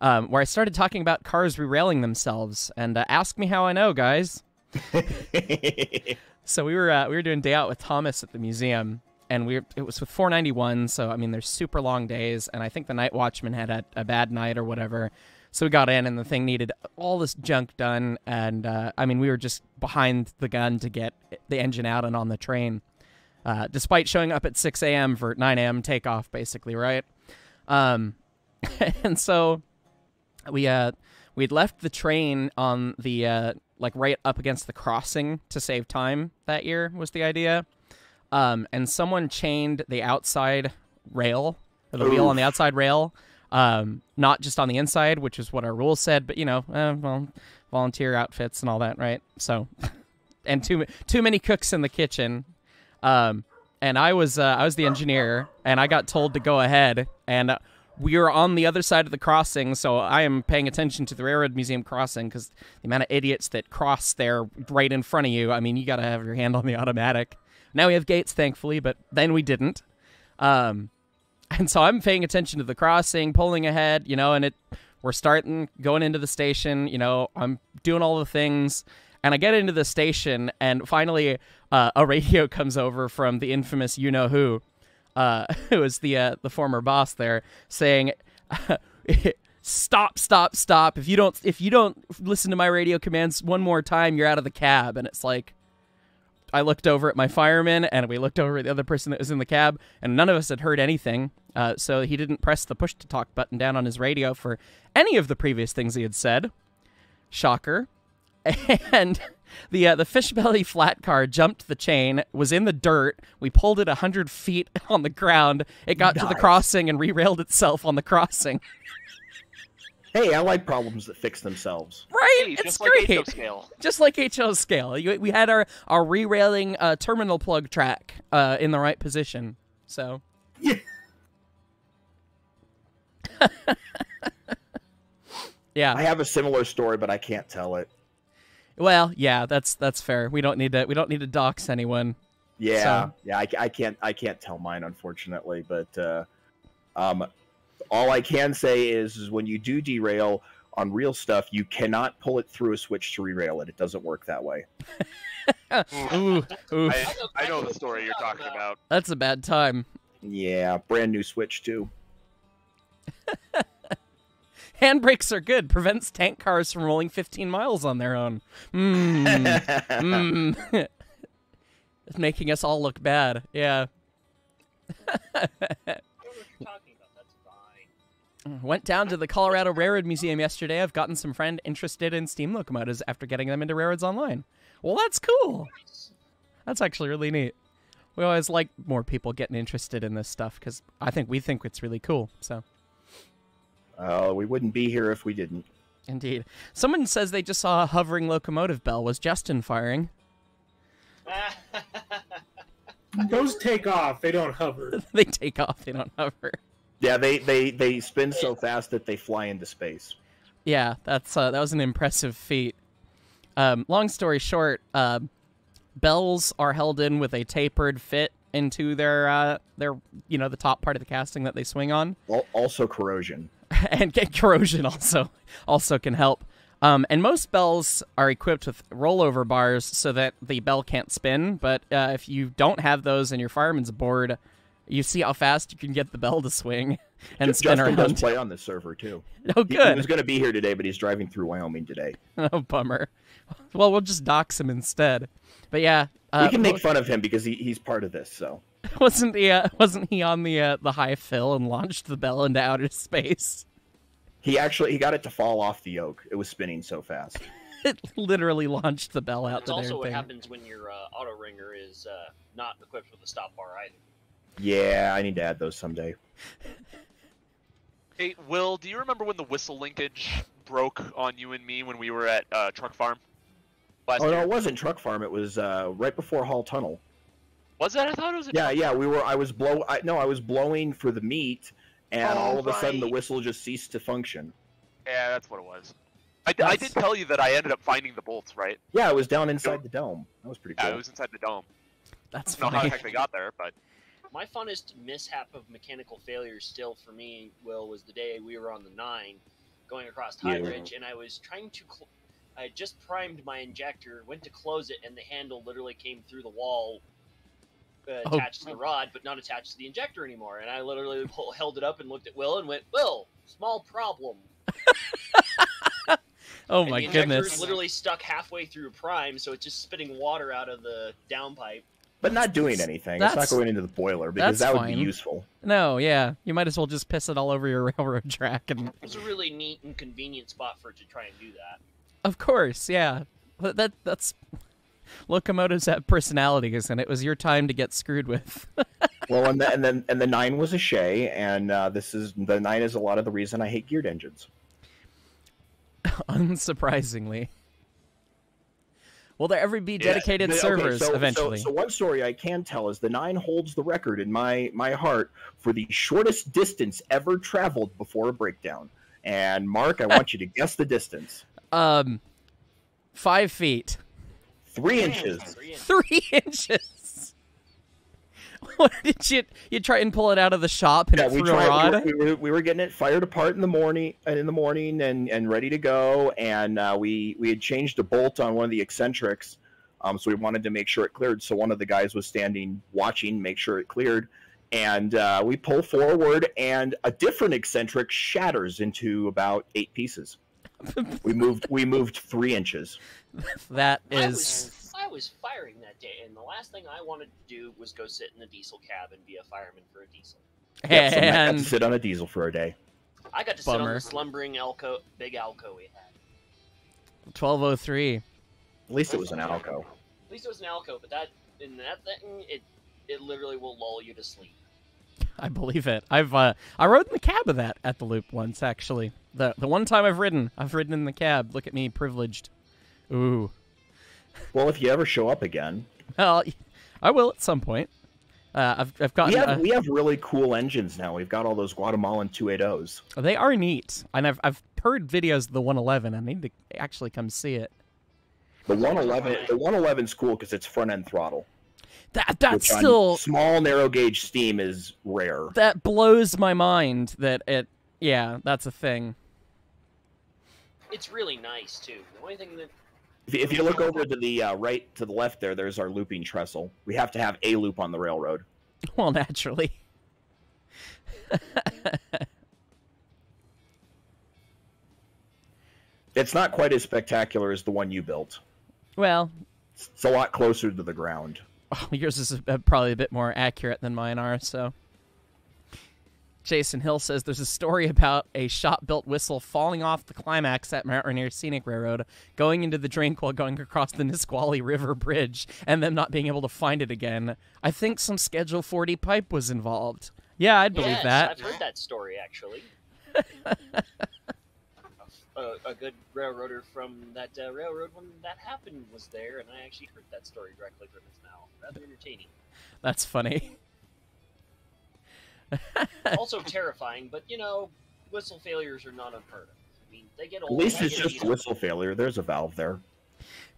um, where i started talking about cars rerailing themselves and uh, ask me how i know guys so we were uh, we were doing day out with Thomas at the museum, and we were, it was with 491. So I mean, there's super long days, and I think the night watchman had a, a bad night or whatever. So we got in, and the thing needed all this junk done, and uh, I mean, we were just behind the gun to get the engine out and on the train, uh, despite showing up at 6 a.m. for 9 a.m. takeoff, basically, right? Um, and so we uh we'd left the train on the uh like right up against the crossing to save time that year was the idea um and someone chained the outside rail or the wheel on the outside rail um not just on the inside which is what our rules said but you know uh, well volunteer outfits and all that right so and too too many cooks in the kitchen um and I was uh, I was the engineer and I got told to go ahead and we were on the other side of the crossing, so I am paying attention to the Railroad Museum crossing because the amount of idiots that cross there right in front of you. I mean, you got to have your hand on the automatic. Now we have gates, thankfully, but then we didn't. Um, and so I'm paying attention to the crossing, pulling ahead, you know, and it we're starting going into the station. You know, I'm doing all the things, and I get into the station, and finally uh, a radio comes over from the infamous you know who uh, who was the uh, the former boss there, saying, "Stop, stop, stop! If you don't, if you don't listen to my radio commands one more time, you're out of the cab." And it's like, I looked over at my fireman, and we looked over at the other person that was in the cab, and none of us had heard anything. Uh, so he didn't press the push to talk button down on his radio for any of the previous things he had said. Shocker. And the uh, the fish belly flat car jumped the chain, was in the dirt. We pulled it hundred feet on the ground. It got to the crossing and re-railed itself on the crossing. Hey, I like problems that fix themselves. Right? Hey, it's just like great. HO scale. Just like HO scale. You- We had our our re-railing uh, terminal plug track uh, in the right position. So Yeah. yeah. I have a similar story, but I can't tell it. Well, yeah, that's that's fair. We don't need to we don't need to dox anyone. Yeah, So- yeah, I, I can't, I can't tell mine, unfortunately. But uh, um, all I can say is, is when you do derail on real stuff, you cannot pull it through a switch to re-rail it. It doesn't work that way. Ooh, ooh, I, I know the story you're talking about. that's a bad time. Yeah, brand new switch too. Handbrakes are good. Prevents tank cars from rolling 15 miles on their own. Mmm. Mmm. It's making us all look bad. Yeah. Went down to the Colorado Railroad Museum yesterday. I've gotten some friend interested in steam locomotives after getting them into Railroads Online. Well, that's cool. That's actually really neat. We always like more people getting interested in this stuff because I think we think it's really cool. So, Uh, we wouldn't be here if we didn't. indeed. Someone says they just saw a hovering locomotive bell. Was Justin firing? Those take off. They don't hover. they take off. They don't hover. Yeah, they they they spin so fast that they fly into space. Yeah, that's uh, that was an impressive feat. Um, long story short, uh, bells are held in with a tapered fit into their uh, their you know the top part of the casting that they swing on, Also, corrosion. and get corrosion also also can help. Um, and most bells are equipped with rollover bars so that the bell can't spin. But uh, if you don't have those and your fireman's board, you see how fast you can get the bell to swing and Ju- spin Justin does around. play on this server too. Oh, He- He, was going to be here today, but he's driving through Wyoming today. Oh, bummer. Well, we'll just dox him instead. But yeah, uh, we can make fun of him because he, he's part of this. So wasn't he? Uh, wasn't he on the uh, the high fill and launched the bell into outer space? he actually he got it to fall off the yoke. It was spinning so fast. It literally launched the bell out That's the also damn what thing. happens when your uh, auto ringer is uh, not equipped with a stop bar either. Yeah, I need to add those someday. Hey, Will, do you remember when the whistle linkage broke on you and me when we were at uh, Truck Farm? Last Oh no, it wasn't truck farm. It was uh, right before Hall Tunnel. Was that? I thought it was. A Yeah, yeah. We were. I was blow. I, no, I was blowing for the meat, and Oh, all of a sudden the whistle just ceased to function. Yeah, that's what it was. I, d- I did tell you that I ended up finding the bolts, right? Yeah, it was down inside the dome. That was pretty Yeah, cool. it was inside the dome. That's I don't know how funny. the heck they got there, but My funnest mishap of mechanical failure still for me, Will, was the day we were on the nine, going across High Yeah. Ridge, and I was trying to. Cl- I had just primed my injector, went to close it, and the handle literally came through the wall, uh, Oh. attached to the rod, but not attached to the injector anymore. And I literally pull, held it up and looked at Will and went, "Will, small problem." Oh And my the goodness. is literally stuck halfway through prime, so it's just spitting water out of the downpipe. but not doing anything. It's not going into the boiler because that would fine. be useful. No, yeah. You might as well just piss it all over your railroad track and It was a really neat and convenient spot for it to try and do that. Of course, yeah. That that's locomotives have personalities and it was your time to get screwed with. Well, and, the, and then and the nine was a Shay, and uh, this is the nine is a lot of the reason I hate geared engines. Unsurprisingly. Will there ever be dedicated Yeah, but- okay, servers so- so- eventually? So, one story I can tell is the nine holds the record in my my heart for the shortest distance ever traveled before a breakdown. And Mark, I want you to guess the distance. Um, five feet, Three inches. Three inches. three inches. What did you you try and pull it out of the shop and Yeah, it we threw a rod? We were, we, were, we were getting it fired apart in the morning, uh, in the morning, and, and ready to go. And uh, we we had changed a bolt on one of the eccentrics, um, so we wanted to make sure it cleared. So one of the guys was standing watching, make sure it cleared. And uh, we pull forward, and a different eccentric shatters into about eight pieces. We moved. We moved three inches. that is. I was, I was firing that day, and the last thing I wanted to do was go sit in the diesel cab and be a fireman for a diesel. Yeah, so Matt had and to sit on a diesel for a day. I got to sit on Bummer. the slumbering Alco, big Alco we had. twelve oh three. At least it was an Alco. At least it was an Alco, but that in that thing, it it literally will lull you to sleep. I believe it. I've uh, I rode in the cab of that at the loop once actually. The the one time I've ridden, I've ridden in the cab. Look at me, privileged. Ooh. Well, if you ever show up again, Well, I will at some point. Uh, I've I've gotten we have we have really cool engines now. We've got all those Guatemalan 280s. they are neat, and I've I've heard videos of the 111. I need to actually come see it. The 111 the 111's cool because it's front end throttle. That that's which on still small narrow gauge steam is rare. that blows my mind that it. Yeah, that's a thing. It's really nice too. The only thing that If, if you look over to the uh, right to the left there, there's our looping trestle. We have to have a loop on the railroad. Well, naturally. It's not quite as spectacular as the one you built. Well, It's a lot closer to the ground. Yours is uh, probably a bit more accurate than mine are, so. Jason Hill says there's a story about a shop built whistle falling off the climax at Mount Rainier Scenic Railroad, going into the drink while going across the Nisqually River Bridge, and them not being able to find it again. I think some Schedule 40 pipe was involved. Yeah, I'd believe yes, that. I've heard that story actually. a, a good railroader from that uh, railroad when that happened was there, and I actually heard that story directly from his mouth. Rather entertaining. That's funny. also terrifying, but you know, whistle failures are not unheard of. I mean, they get At old. least they it's just beat a whistle failure. There's a valve there.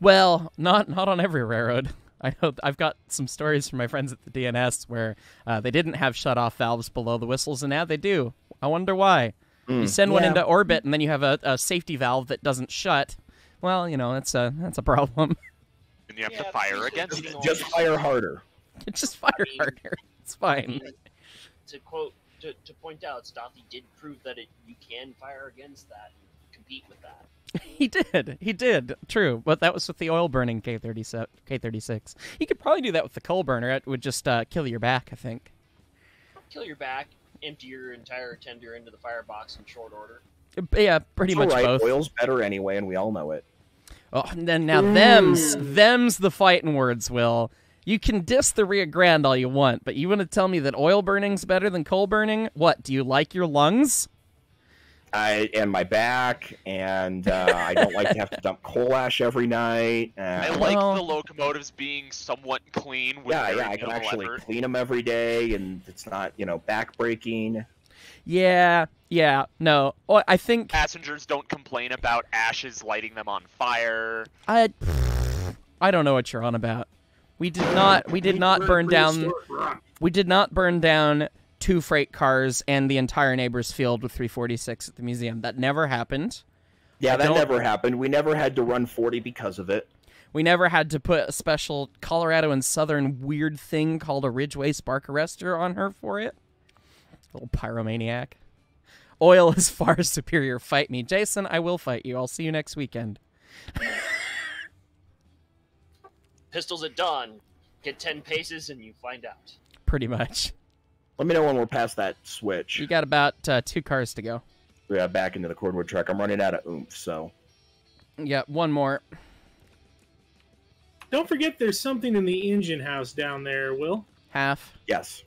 Well, not not on every railroad. I know I've got some stories from my friends at the D&S where uh, they didn't have shut-off valves below the whistles, and now they do. I wonder why. You Mm. send one into orbit, and then you have a, a safety valve that doesn't shut. Well, you know that's a that's a problem. And you have Yeah, to fire please against it. Just fire harder. Just fire mean- harder. It's fine. to quote to, to point out, Stothy did prove that it you can fire against that and compete with that. He did. He did. True, but that was with the oil burning K thirty K thirty six. You could probably do that with the coal burner. It would just uh, kill your back, I think. Kill your back, empty your entire tender into the firebox in short order. Yeah, pretty It's much all right. both. Oil's better anyway, and we all know it. Oh, and then now them's mm. them's the fighting words. Will you can diss the Rio Grande all you want, but you want to tell me that oil burning's better than coal burning? What do you like your lungs? I and my back, and uh, I don't like to have to dump coal ash every night. I like Well- the locomotives being somewhat clean. With yeah, yeah, I can actually effort. clean them every day, and it's not you know back breaking. Yeah, yeah. No, I think Passengers don't complain about ashes lighting them on fire. I. I don't know what you're on about. We did not. We did not burn down. We did not burn down two freight cars and the entire neighbor's field with 346 at the museum. That never happened. Yeah, I that don't- never happened. We never had to run 40 because of it. We never had to put a special Colorado and Southern weird thing called a Ridgeway spark arrestor on her for it. Little pyromaniac. Oil is far superior. Fight me. Jason, I will fight you. I'll see you next weekend. Pistols at dawn. Get ten paces and you find out. Pretty much. Let me know when we're past that switch. You got about uh, two cars to go. Yeah, back into the cordwood truck. I'm running out of oomph, so Yeah, one more. Don't forget, there's something in the engine house down there. Will Half. yes.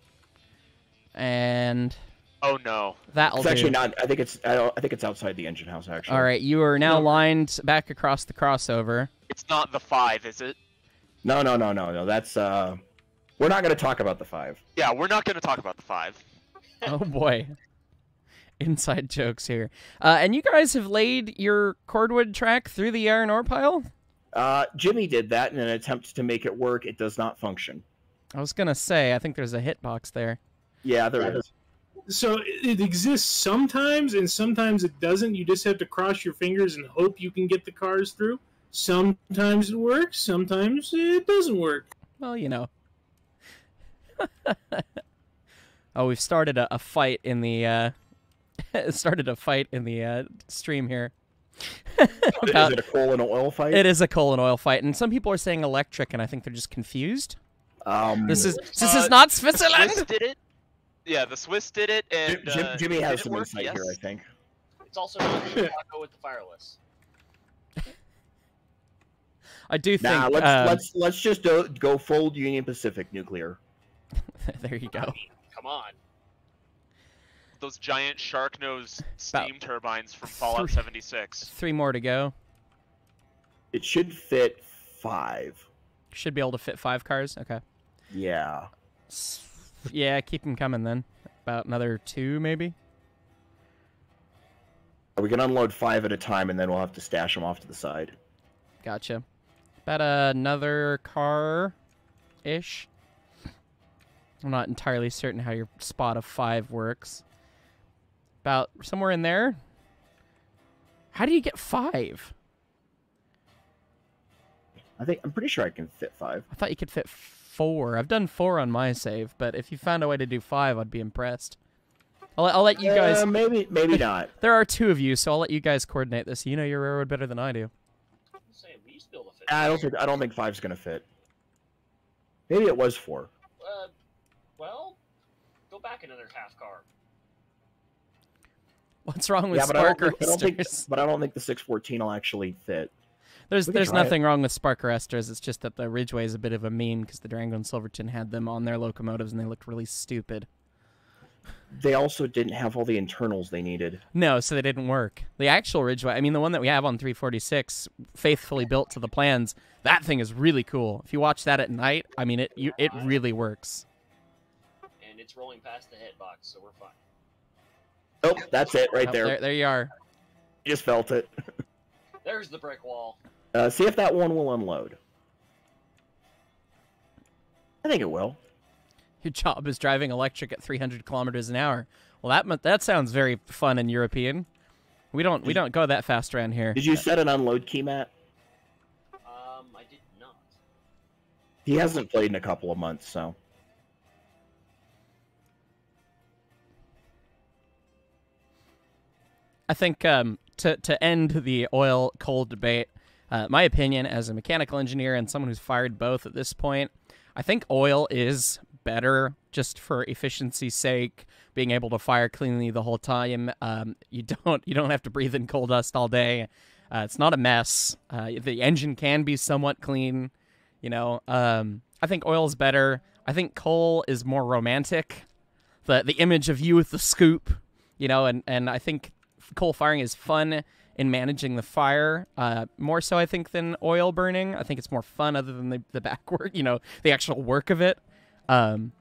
And Oh no. that'll It's do. actually not. I think it's. I, don't, I think it's outside the engine house. Actually. All right, you are now No. lined back across the crossover. It's not the five, is it? No, no, no, no, no. That's. uh We're not going to talk about the five. Yeah, we're not going to talk about the five. Oh boy. Inside jokes here. Uh, and you guys have laid your cordwood track through the iron ore pile? Uh, Jimmy did that in an attempt to make it work. It does not function. I was gonna say, I think there's a hitbox there. Yeah, there is. so it, it exists sometimes, and sometimes it doesn't. You just have to cross your fingers and hope you can get the cars through. Sometimes it works. Sometimes it doesn't work. Well, you know. oh, we've started a, a fight in the uh started a fight in the uh stream here. About- is it a coal and oil fight? it is a coal and oil fight, and some people are saying electric, and I think they're just confused. Um, This is this Uh, is not Switzerland. Swiss did it. Yeah, the Swiss did it, Jim, and Jim- uh, Jimmy did has some work? insight Yes. here. I think. It's also not Chicago with the fireless. I do think. Nah, let's um, let's let's just do, go full Union Pacific nuclear. there you I go. mean, come on. Those giant shark nose About steam turbines from Fallout three- 76. Three more to go. It should fit five. Should be able to fit five cars. Okay. Yeah. Yeah, keep them coming then. About another two, maybe. We can unload five at a time, and then we'll have to stash them off to the side. Gotcha. About another car, ish. I'm not entirely certain how your spot of five works. About somewhere in there. How do you get five? I think I'm pretty sure I can fit five. I thought you could fit four. I've done four on my save, but if you found a way to do five, I'd be impressed. I'll, I'll let you guys. Uh, maybe maybe not. There are two of you, so I'll let you guys coordinate this. You know your railroad better than I do. I'm saying we used to be able to fit. I don't think I don't think five's gonna fit. Maybe it was four. Well, go back another half car. What's wrong with yeah, but I don't, spark think, I think. arresters? But I don't think the 614 will actually fit. There's there's try it. nothing wrong with spark arresters. It's just that the Ridgeway is a bit of a meme because the Durango and Silverton had them on their locomotives and they looked really stupid. They also didn't have all the internals they needed. No, so they didn't work. The actual Ridgeway, I mean, the one that we have on 346, faithfully built to the plans. That thing is really cool. If you watch that at night, I mean, it you, it really works. And it's rolling past the hitbox, so we're fine. Oh, that's it right Oh, there. there, there you are. Just felt it. There's the brick wall. Uh, see if that one will unload. I think it will. Your job is driving electric at 300 kilometers an hour. Well, that that sounds very fun and European. We don't we don't go that fast around here. Did you set an unload key, Matt? Um, I did not. He hasn't played in a couple of months, so. I think um, to to end the oil coal debate, uh, my opinion as a mechanical engineer and someone who's fired both at this point, I think oil is better just for efficiency's sake. Being able to fire cleanly the whole time, um, you don't you don't have to breathe in coal dust all day. Uh, it's not a mess. Uh, the engine can be somewhat clean. You know, um, I think oil is better. I think coal is more romantic. The the image of you with the scoop, you know, and and I think coal firing is fun in managing the fire. Uh, more so, I think, than oil burning. I think it's more fun other than the, the back work, you know, the actual work of it. Um,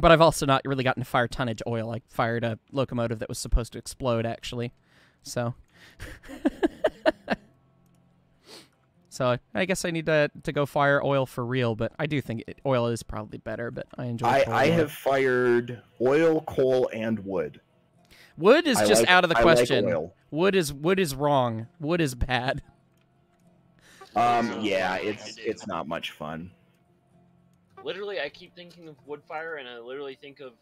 but I've also not really gotten to fire tonnage oil. I fired a locomotive that was supposed to explode, actually. So. So I guess I need to to go fire oil for real, but I do think it, oil is probably better. But I enjoy. I, I have fired oil, coal, and wood. Wood is I just like- out of the I like question. oil. Wood is wood is wrong. Wood is bad. Um, yeah, it's it's not much fun. Literally, I keep thinking of wood fire, and I literally think of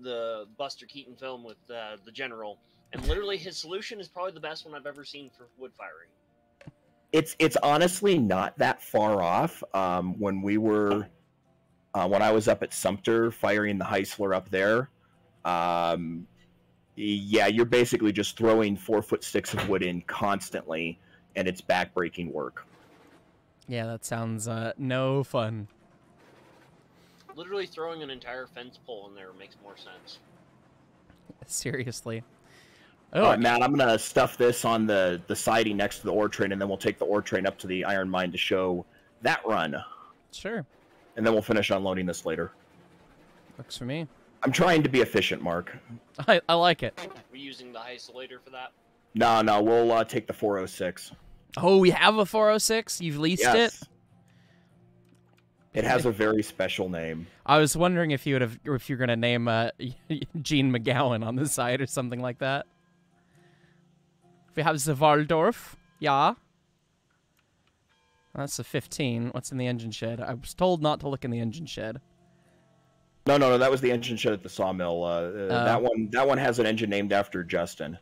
the Buster Keaton film with uh, the General. And literally, his solution is probably the best one I've ever seen for wood firing. It's it's honestly not that far off. Um, when we were uh, when I was up at Sumpter firing the Heisler up there, um, yeah, you're basically just throwing four foot sticks of wood in constantly, and it's backbreaking work. Yeah, that sounds uh, no fun. Literally, throwing an entire fence pole in there makes more sense. Seriously. All Oh, right, Matt, I'm gonna stuff this on the the siding next to the ore train, and then we'll take the ore train up to the iron mine to show that run, sure. and then we'll finish unloading this later. Works for me. I'm trying to be efficient, Mark. I, I like it. We're using the isolator for that. No, no, we'll uh, take the 406. Oh, we have a 406. You've leased it. It has a very special name. I was wondering if you would have, if you're gonna name uh, Gene McGowan on the side or something like that. We have the Waldorf, yeah. That's a 15. What's in the engine shed? I was told not to look in the engine shed. No, no, no, that was the engine shed at the sawmill. Uh, uh, Oh. that one, that one has an engine named after Justin.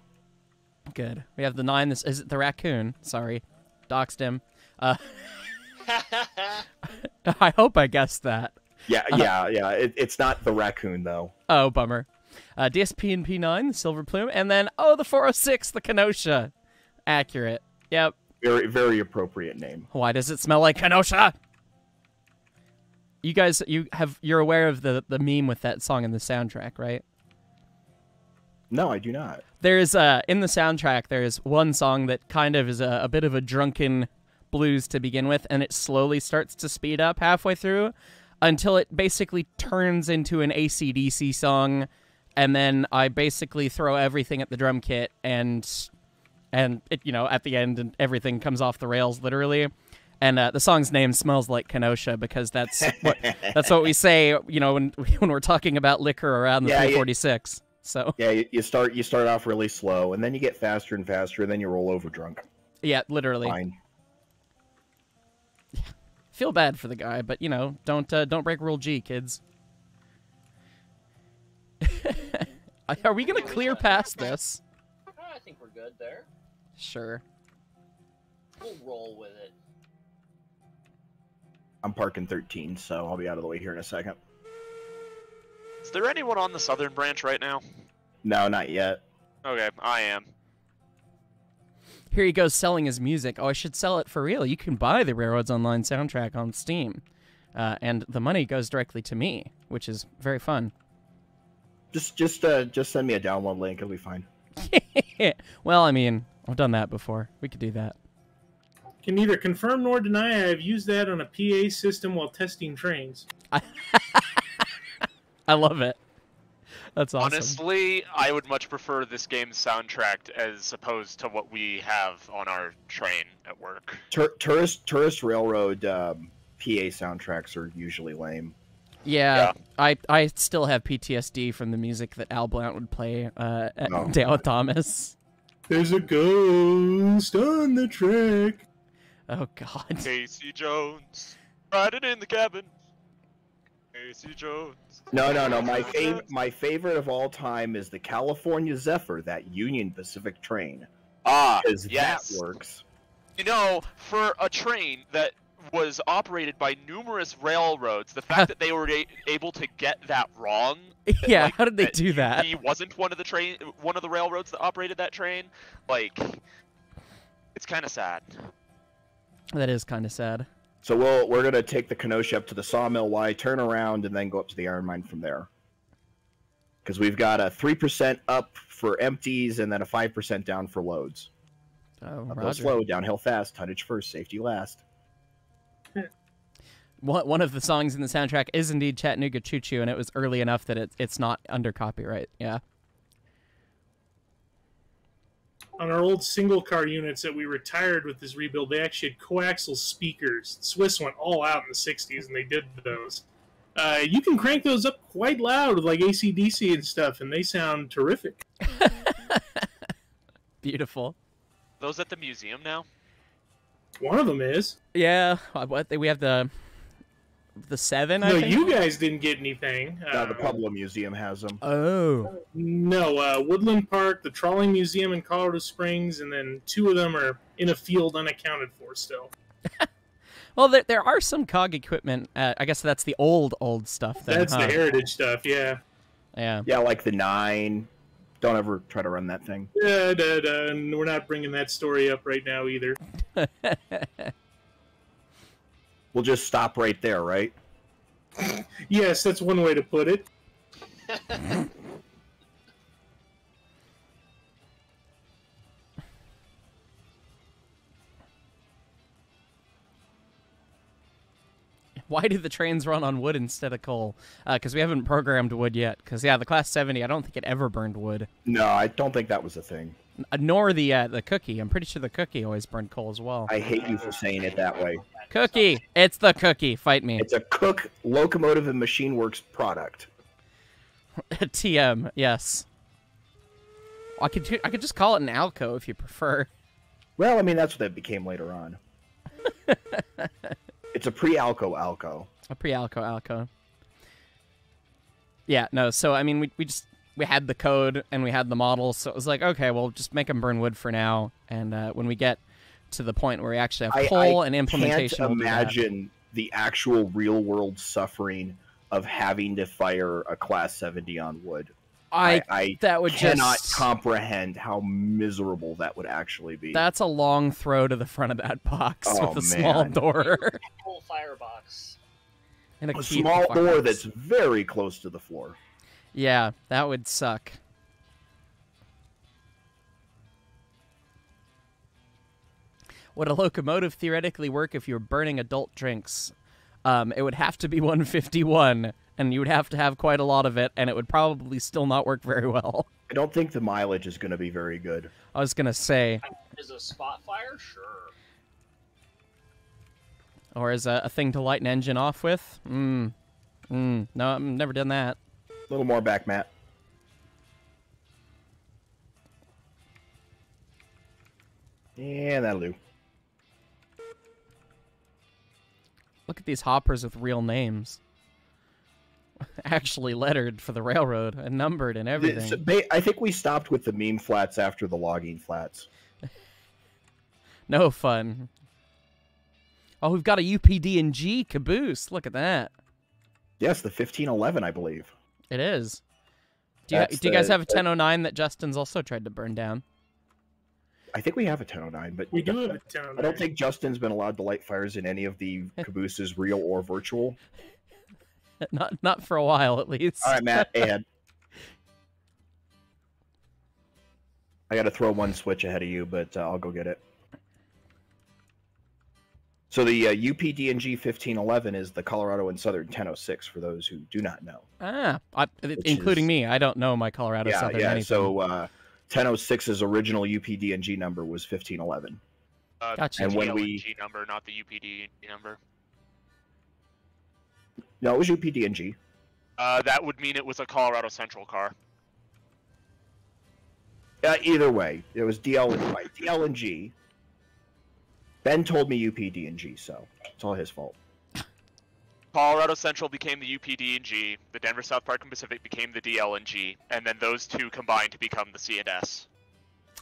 Good. We have the nine. This is it. The raccoon. Sorry, doxed him. Uh, I hope I guessed that. Yeah, Uh-huh. yeah, yeah. It, it's not the raccoon though. Oh, bummer. Uh, DSP and P9, the Silver Plume, and then oh, the 406, the Kenosha. Accurate. Yep. Very, very appropriate name. Why does it smell like Kenosha? You guys, you have you're aware of the the meme with that song in the soundtrack, right? No, I do not. There's uh in the soundtrack there's one song that kind of is a, a bit of a drunken blues to begin with, and it slowly starts to speed up halfway through until it basically turns into an ACDC song, and then I basically throw everything at the drum kit and and it you know at the end and everything comes off the rails literally. And uh, the song's name smells like Kenosha because that's what that's what we say, you know, when when we're talking about liquor around the Yeah, you- 346. So Yeah, you, you start you start off really slow, and then you get faster and faster, and then you roll over drunk. yeah, literally. Fine. Feel bad for the guy, but you know, don't uh, don't break rule G, kids. Are we gonna clear past this? I think we're good there. Sure. We'll roll with it. I'm parking 13, so I'll be out of the way here in a second. Is there anyone on the southern branch right now? No, not yet. Okay, I am. Here he goes selling his music. Oh, I should sell it for real. You can buy the Railroads Online soundtrack on Steam, uh, and the money goes directly to me, which is very fun. Just just uh just send me a download link. It'll be fine. well, I mean, I've done that before. We could do that. Can neither confirm nor deny I have used that on a PA system while testing trains. I love it. That's awesome. Honestly, I would much prefer this game's soundtrack as opposed to what we have on our train at work. Tur- tourist tourist railroad um, PA soundtracks are usually lame. Yeah, Yeah. I I still have PTSD from the music that Al Blount would play uh, at Oh. Dale Thomas. There's a ghost on the track. Oh God. Casey Jones, riding in the cabin. Casey Jones. No, no, no. My fav- my favorite of all time is the California Zephyr, that Union Pacific train, Ah, because yes. that works. You know, for a train that was operated by numerous railroads, the fact that they were a- able to get that wrong. that, Yeah, like, how did they do that? He wasn't one of the train, one of the railroads that operated that train. Like, it's kind of sad. That is kind of sad. So we'll we're gonna take the Kenosha up to the Sawmill Y, turn around, and then go up to the iron mine from there. because we've got a three percent up for empties and then a five percent down for loads. Oh, Uphill slow, downhill fast, tonnage first, safety last. One one of the songs in the soundtrack is indeed Chattanooga Choo Choo, and it was early enough that it, it's not under copyright. Yeah. On our old single car units that we retired with this rebuild, they actually had coaxial speakers. Swiss went all out in the 60s and they did those. Uh, you can crank those up quite loud with like ACDC and stuff, and they sound terrific. Beautiful. Those at the museum now. One of them is. Yeah. uh, we have the the seven. I no, think? you guys didn't get anything. Now Uh, the Pueblo Museum has them. Oh. No, uh, Woodland Park, the Trolley Museum in Colorado Springs, and then two of them are in a field unaccounted for still. Well, there, there are some cog equipment. Uh, I guess that's the old old stuff. Then, That's huh? the heritage stuff, yeah. Yeah. Yeah, like the nine. Don't ever try to run that thing. Da, da, da, and we're not bringing that story up right now either. We'll just stop right there, right? Yes, that's one way to put it. Why do the trains run on wood instead of coal? Because we haven't programmed wood yet. Because yeah, the class seventy, I don't think it ever burned wood. No, I don't think that was a thing. Uh, nor the uh, the cookie. I'm pretty sure the cookie always burned coal as well. I hate you for saying it that way. Cookie, it's the cookie. Fight me. It's a Cooke Locomotive and Machine Works product. TM. Yes. I could I could just call it an Alco if you prefer. Well, I mean that's what that became later on. it's a pre-Alco Alco. A pre-Alco Alco. Yeah. No. So I mean, we we just we had the code and we had the model, so it was like, okay, well, just make them burn wood for now, and uh, when we get to the point where we actually have I- coal I and implementation, Can't we'll imagine the actual real-world suffering of having to fire a Class 70 on wood. I, I that would cannot just comprehend how miserable that would actually be. That's a long throw to the front of that box Oh, with a small door Whole firebox. and a, a key small door that's very close to the floor. Yeah, that would suck. Would a locomotive theoretically work if you were burning adult drinks? Um, it would have to be 151, and you would have to have quite a lot of it, and it would probably still not work very well. I don't think the mileage is going to be very good. I was gonna say, Is a spot fire? Sure. or is a, a thing to light an engine off with? Mm. Mm. No, I've never done that. A little more back, Matt. Yeah, that'll do. Look at these hoppers with real names. Actually lettered for the railroad and numbered and everything. It's- ba- I think we stopped with the meme flats after the logging flats. No fun. Oh, we've got a UPD and G caboose. Look at that. Yes, the 1511, I believe. It is. Do you, do you guys the- have a 1009 that Justin's also tried to burn down? I think we have a 1009, but We do have a town. I don't oh think Justin's been allowed to light fires in any of the cabooses, real or virtual. not not for a while at least. All right, Matt, ahead. I got to throw one switch ahead of you, but uh, I'll go get it. So the uh, UPDNG 1511 is the Colorado and Southern 1006 for those who do not know. Ah, I, including is- me. I don't know my Colorado yeah, Southern yeah. anything. So uh, 1006's original UPDNG number was 1511. Uh, Gotcha. the And when we- number, not the UPD number. No, it was UPDNG. Uh, that would mean it was a Colorado Central car. Uh, either way, it was DL and right, DL and G. Ben told me UPD and G, so it's all his fault. Colorado Central became the UPD&G. The Denver South Park and Pacific became the DL&G, and then those two combined to become the C&S.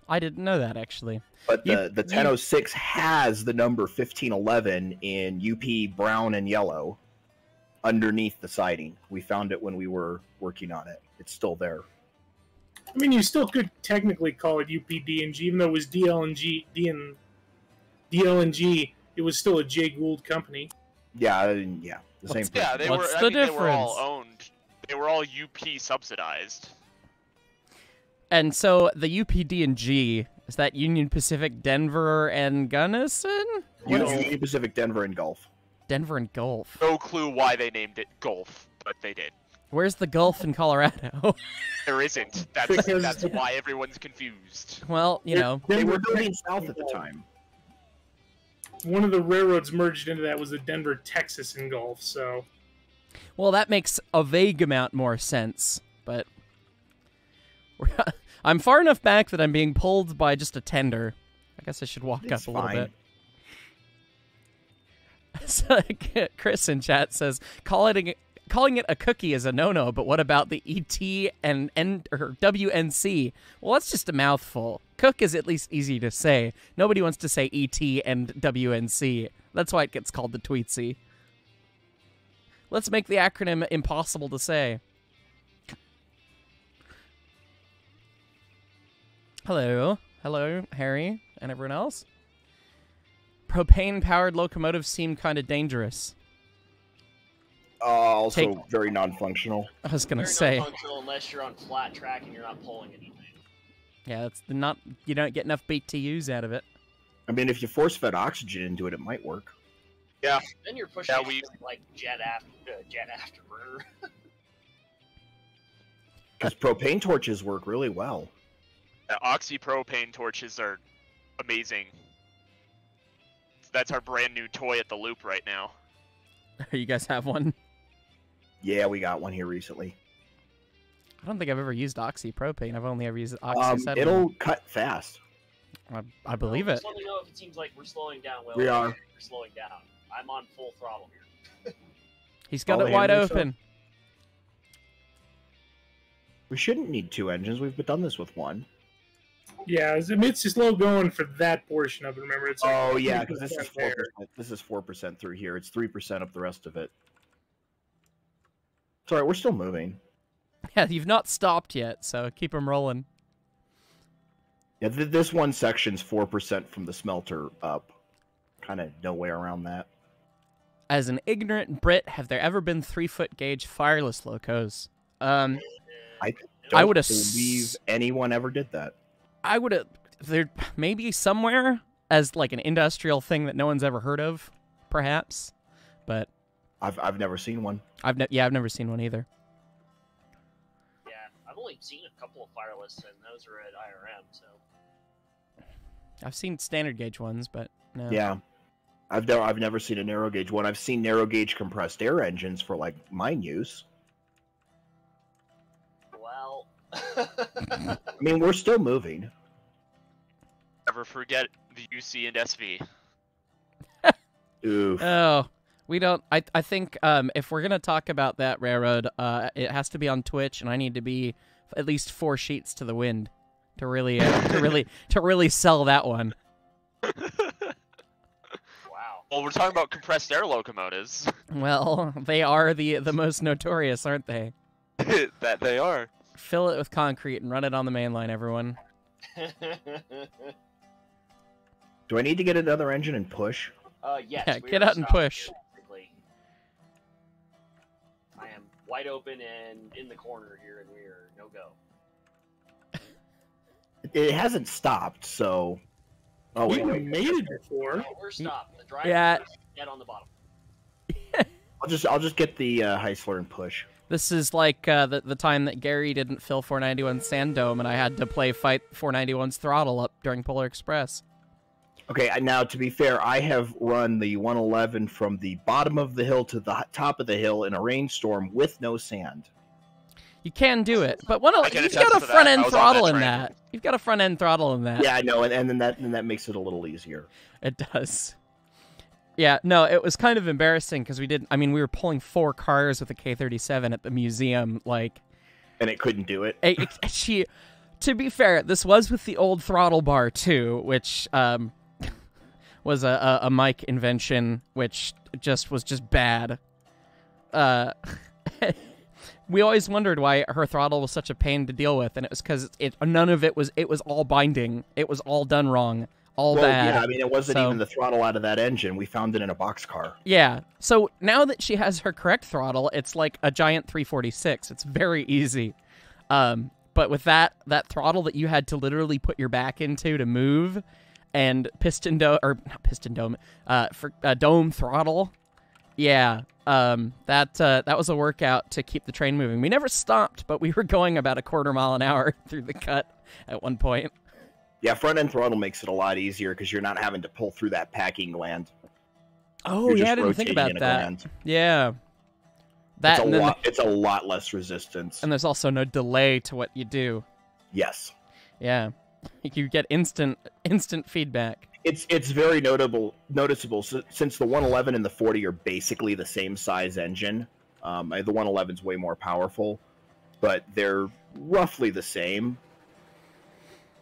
I didn't know that actually. But You- the, the 1006 has the number 1511 in UP brown and yellow underneath the siding. We found it when we were working on it. It's still there. I mean, you still could technically call it UPDNG, even though it was DLNG, DN, DLNG. It was still a Jay Gould company. Yeah, and yeah, the same What's- person. Yeah, they What's were. the I mean, they were all owned they were all UP subsidized. And so the UPD and G is that Union Pacific, Denver, and Gunnison? You What is- Union Pacific, Denver, and Gulf. Denver and Gulf. No clue why they named it Gulf, but they did. Where's the Gulf in Colorado? There isn't. That's Because- that's why everyone's confused. well, you know, They were Denver, moving south at the time. One of the railroads merged into that was the Denver, Texas, and Gulf. So well that makes a vague amount more sense, but I'm far enough back that I'm being pulled by just a tender. I guess I should walk It's up a little bit. So, Chris in chat says calling it calling it a cookie is a no-no, but what about the ET and N or WNC? Well, that's just a mouthful. Cook is at least easy to say. Nobody wants to say ET and WNC. That's why it gets called the Tweetsie. Let's make the acronym impossible to say. Hello. Hello, Harry and everyone else. Propane powered locomotives seem kind of dangerous. Uh, also Take- very non-functional. I was going to Very say. non-functional unless you're on flat track and you're not pulling anything. Yeah, that's not you don't get enough BTUs out of it. I mean, if you force-fed oxygen into it, it might work. Yeah. Then you're pushing Yeah, we- like jet after uh, jet afterburner. Because propane torches work really well. The oxypropane torches are amazing. That's our brand new toy at the loop right now. you guys have one? Yeah, we got one here recently. I don't think I've ever used oxypropane. I've only ever used Um, it'll cut fast. I, I believe Well, it. Just let me know if it seems like we're slowing down. Will We are. We're slowing down. I'm on full throttle here. He's got all it wide hands are so- open. We shouldn't need two engines. We've done this with one. Yeah, it's, I mean, it's just slow going for that portion of it. Remember, it's like Oh yeah, because this is four percent. This is four percent through here. It's three percent up the rest of it. Sorry, we're still moving. Yeah, you've not stopped yet, so keep them rolling. Yeah, th- this one section's four percent from the smelter up. Kind of no way around that. As an ignorant Brit, have there ever been three foot gauge fireless locos? Um, Don't I would ass- believe anyone ever did that. I would have there maybe somewhere as like an industrial thing that no one's ever heard of, perhaps. But I've I've never seen one. I've ne- yeah, I've never seen one either. Yeah, I've only seen a couple of fireless, and those are at IRM. So I've seen standard gauge ones, but no. Yeah, I've never I've never seen a narrow gauge one. I've seen narrow gauge compressed air engines for like mine use. I mean, we're still moving. Never forget the UC and SV. Oof. Oh, we don't. I I think um if we're gonna talk about that railroad, uh, it has to be on Twitch, and I need to be at least four sheets to the wind to really uh, to really to really sell that one. wow. Well, we're talking about compressed air locomotives. Well, they are the the most notorious, aren't they? that they are. Fill it with concrete and run it on the main line, everyone. Do I need to get another engine and push? uh, yes. Yeah, get out and push. here. I am wide open and in the corner here, and we are no go. It hasn't stopped, so. Oh We've wait. made it before. No, we're stopped. The driver Yeah. is dead on the bottom. I'll just I'll just get the uh, Heisler and push. This is like uh, the the time that Gary didn't fill 491 Sand Dome, and I had to play fight 491's throttle up during Polar Express. Okay, now to be fair, I have run the 111 from the bottom of the hill to the top of the hill in a rainstorm with no sand. You can do it, but one of you've got a front end throttle that in that. You've got a front end throttle in that. Yeah, I know, and, and then that and that makes it a little easier. It does. Yeah, no, it was kind of embarrassing because we did. I mean, we were pulling four cars with a K37 at the museum. Like, And it couldn't do it. it, it- she. To be fair, this was with the old throttle bar too, which um, was a, a a mic invention, which just was just bad. Uh, we always wondered why her throttle was such a pain to deal with, and it was because it none of it was it was all binding. It was all done wrong. All well, bad. yeah, I mean, it wasn't So- even the throttle out of that engine. We found it in a boxcar. Yeah. So now that she has her correct throttle, it's like a giant 346. It's very easy. Um, but with that that throttle that you had to literally put your back into to move, and piston dome or not piston dome, uh, for uh, dome throttle, yeah. Um, that uh, that was a workout to keep the train moving. We never stopped, but we were going about a quarter mile an hour through the cut at one point. Yeah, front end throttle makes it a lot easier because you're not having to pull through that packing gland. Oh You're yeah, I didn't think about that. Yeah. That It's a lot. It's a lot less resistance. and there's also no delay to what you do. yes, Yeah. You get instant instant feedback. it's it's very notable noticeable s- since the 111 and the 40 are basically the same size engine. Um, the 111 is way more powerful, but they're roughly the same.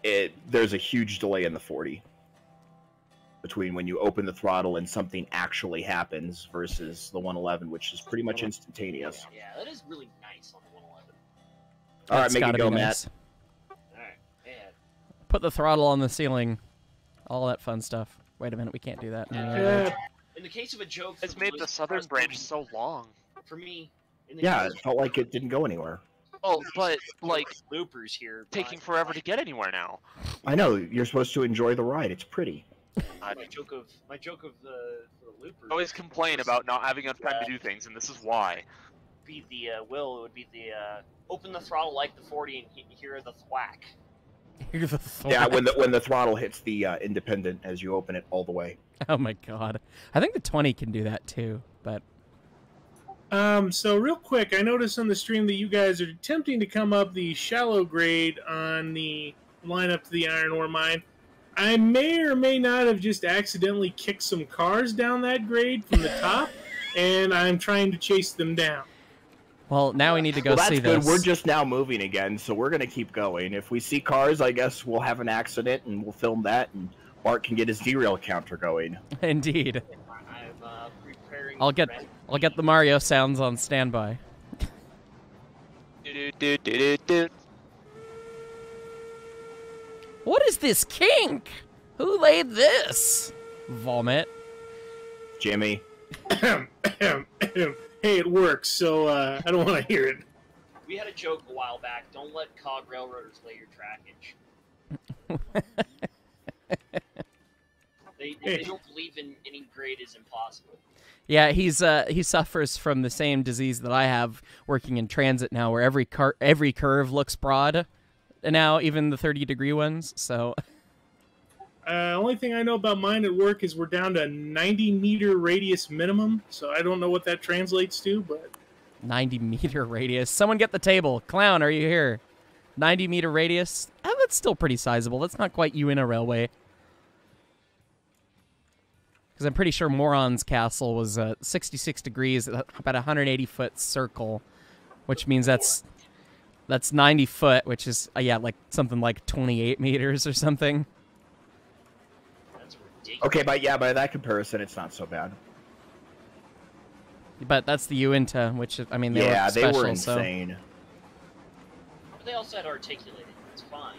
It there's a huge delay in the 40 between when you open the throttle and something actually happens versus the 111, which is pretty much instantaneous. Yeah, that is really nice on the 111. All right, That's make it gotta go, be Matt. All right, yeah. Put the throttle on the ceiling. All that fun stuff. Wait a minute, we can't do that. Yeah. Uh, in the case of a joke, It's made the southern cars branch so long. For me, in the Yeah, case it felt like it didn't go anywhere. Oh, but like loopers here, taking my- forever to get anywhere now. I know you're supposed to enjoy the ride. It's pretty. My joke of my joke of the, the loopers. I always complain about not having enough time to do things, and this is why. be the uh, will. It would be the uh, open the throttle like the 40 and he- hear the thwack. Here's the Yeah, when the when the throttle hits the uh, independent as you open it all the way. Oh my god. I think the 20 can do that too, but Um, so real quick, I noticed on the stream that you guys are attempting to come up the shallow grade on the line up to the iron ore mine. I may or may not have just accidentally kicked some cars down that grade from the top, and I'm trying to chase them down. well, now we need to go well, that's see good. this. We're just now moving again, so we're gonna keep going. If we see cars, I guess we'll have an accident and we'll film that, and Bart can get his derail counter going. Indeed. I'm uh, preparing. I'll get red- I'll get the Mario sounds on standby. What is this kink? Who laid this? Vomit. Jimmy, hey, it works, so uh, I don't want to hear it. We had a joke a while back. Don't let cog railroaders lay your trackage. they, they don't believe in any grade is impossible. Yeah, he's uh he suffers from the same disease that I have working in transit now, where every car every curve looks broad. and Now, even the thirty degree ones. So Uh, only thing I know about mine at work is we're down to 90 meter radius minimum, so I don't know what that translates to, but ninety meter radius. Someone get the table. Clown, are you here? Ninety meter radius. Oh, that's still pretty sizable. That's not quite you in a railway. Because I'm pretty sure Moron's Castle was uh, 66 degrees, about a 180 foot circle, which means that's that's 90 foot, which is uh, yeah, like something like 28 meters or something. Okay, but yeah, by that comparison, it's not so bad. But that's the Uintah, which I mean they yeah, were they special, were so insane. But they also had articulated. It's fine.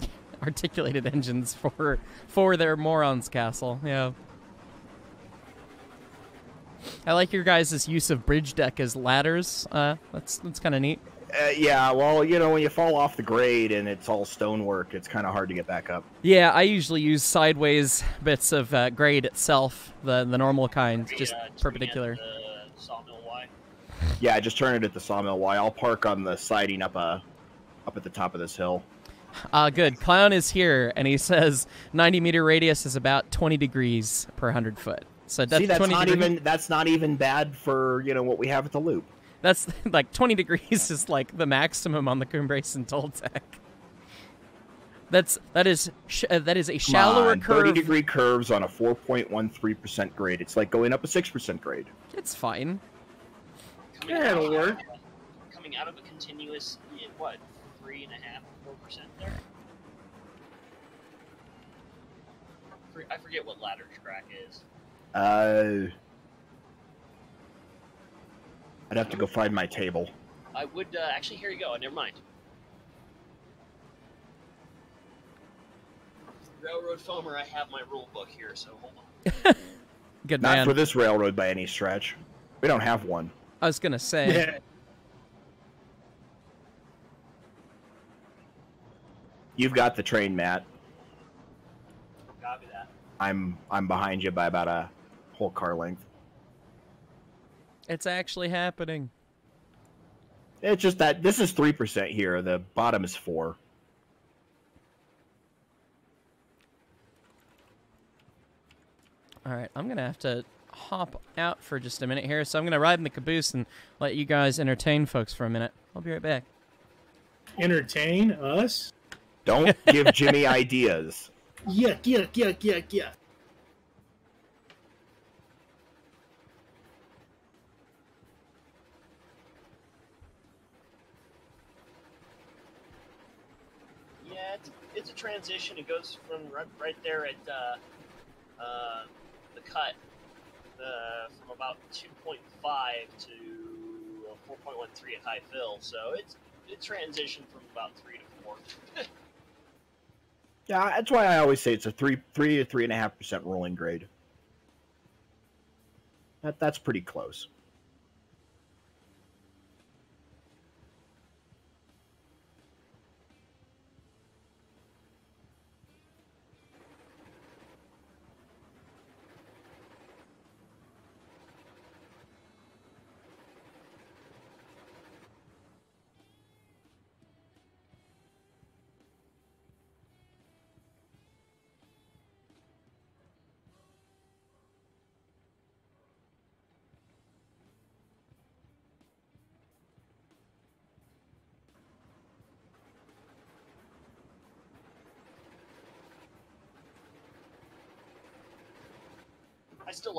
articulated engines for for their Moron's Castle. Yeah. I like your guys' use of bridge deck as ladders. Uh, that's that's kind of neat. Uh, yeah, well, you know, when you fall off the grade and it's all stonework, it's kind of hard to get back up. Yeah, I usually use sideways bits of uh, grade itself, the the normal kind, just Uh, perpendicular. Sawmill Y. Yeah, I just turn it at the sawmill. Why? I'll park on the siding up uh, up at the top of this hill. Uh, good. Clown is here, and he says 90 meter radius is about 20 degrees per 100 foot. So that's, See, that's not degree- even that's not even bad for you know what we have at the loop. That's like 20 degrees is like the maximum on the Cumbres and Toltec. That's that is sh- uh, that is a shallower on, Thirty curve. degree curves on a four point one three percent grade. It's like going up a six percent grade. It's fine. Coming yeah, it'll of- work. Coming out of a continuous, yeah, what, three and a half, four percent there. I forget what ladder track is. Uh, I'd have to go find my table. I would uh, actually. Here you go. Never mind. Railroad Foamer, I have my rule book here, so hold on. Good Not man. for this railroad by any stretch. We don't have one. I was gonna say. Yeah. You've got the train, Matt. Copy that. I'm I'm behind you by about a whole car length. It's actually happening. It's just that this is three percent here. The bottom is four. All right, I'm gonna have to hop out for just a minute here, so I'm gonna ride in the caboose and let you guys entertain folks for a minute. I'll be right back. Entertain us? Don't give Jimmy ideas. Yuck, yuck, yuck, yuck, yuck. Yeah, it's, it's a transition. It goes from right, right there at uh, uh, the cut uh, from about 2.5 to uh, 4.13 at high fill. So it's it transitioned from about three to four. Yeah, that's why I always say it's a three three to three and a half percent rolling grade. That that's pretty close.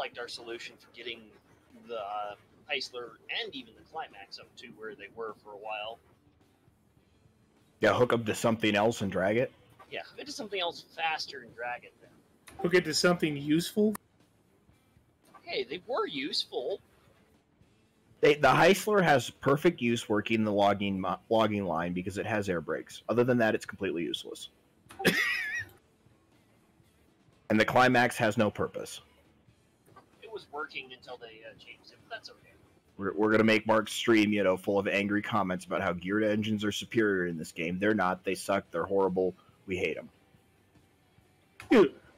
Liked our solution for getting the uh, Heisler and even the Climax up to where they were for a while. Yeah, hook up to something else and drag it. Yeah, if it is something else faster and drag it then. Hook it to something useful? Hey, they were useful. They, the Heisler has perfect use working the logging logging line because it has air brakes. Other than that, it's completely useless. and the Climax has no purpose. It was working until they uh, changed it, but that's okay. We're, we're gonna make Mark's stream, you know, full of angry comments about how geared engines are superior in this game. They're not. They suck. They're horrible. We hate them.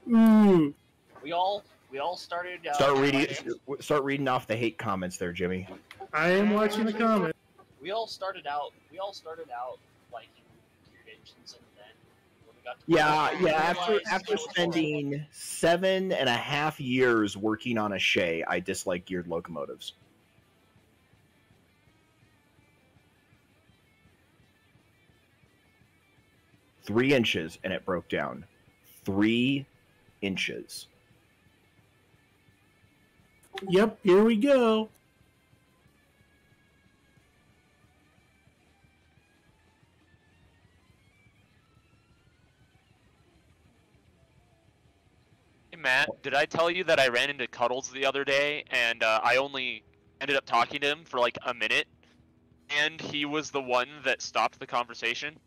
Ooh. We all we all started. Uh, Start reading. Start reading off the hate comments there, Jimmy. I am watching the comments. We all started out. We all started out liking geared engines, and Yeah, yeah. After after spending seven and a half years working on a Shay, I dislike geared locomotives. Three inches and it broke down. Three inches. Yep, here we go. Matt, did I tell you that I ran into Cuddles the other day and uh, I only ended up talking to him for like a minute? And he was the one that stopped the conversation?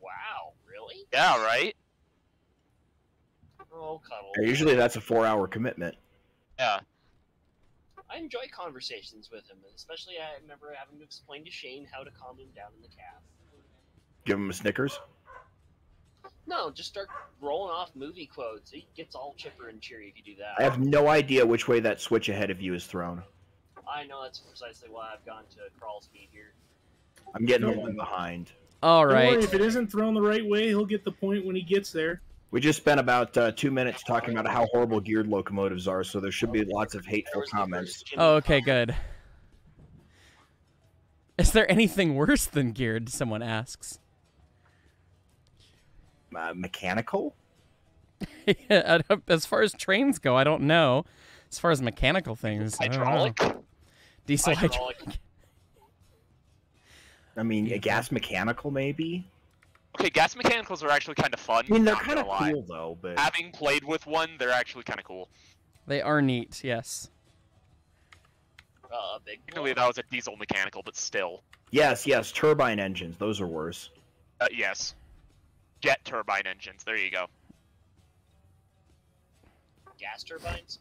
Wow, really? Yeah, right? Oh, cuddle. Usually that's a four-hour commitment. Yeah. I enjoy conversations with him, especially I remember having to explain to Shane how to calm him down in the cab. Give him a Snickers. No, just start rolling off movie quotes. He gets all chipper and cheery if you do that. I have no idea which way that switch ahead of you is thrown. I know that's precisely why I've gone to crawl speed here. I'm getting a Don't- little behind. All right. Don't worry, if it isn't thrown the right way, he'll get the point when he gets there. We just spent about uh, two minutes talking about how horrible geared locomotives are, so there should be lots of hateful comments. Oh, okay, good. Is there anything worse than geared? Someone asks. Uh, mechanical? Yeah, as far as trains go, I don't know. As far as mechanical things, I. Hydraulic? Diesel hydraulic. Hydraulic. I mean, a gas mechanical, maybe? Okay, gas mechanicals are actually kind of fun. I mean, they're kind of gonna lie. cool, though, but... Having played with one, they're actually kind of cool. They are neat. Yes. Uh, Technically, that was a diesel mechanical, but still. Yes, yes, turbine engines. Those are worse. Uh, yes. Jet turbine engines. There you go. gas turbines.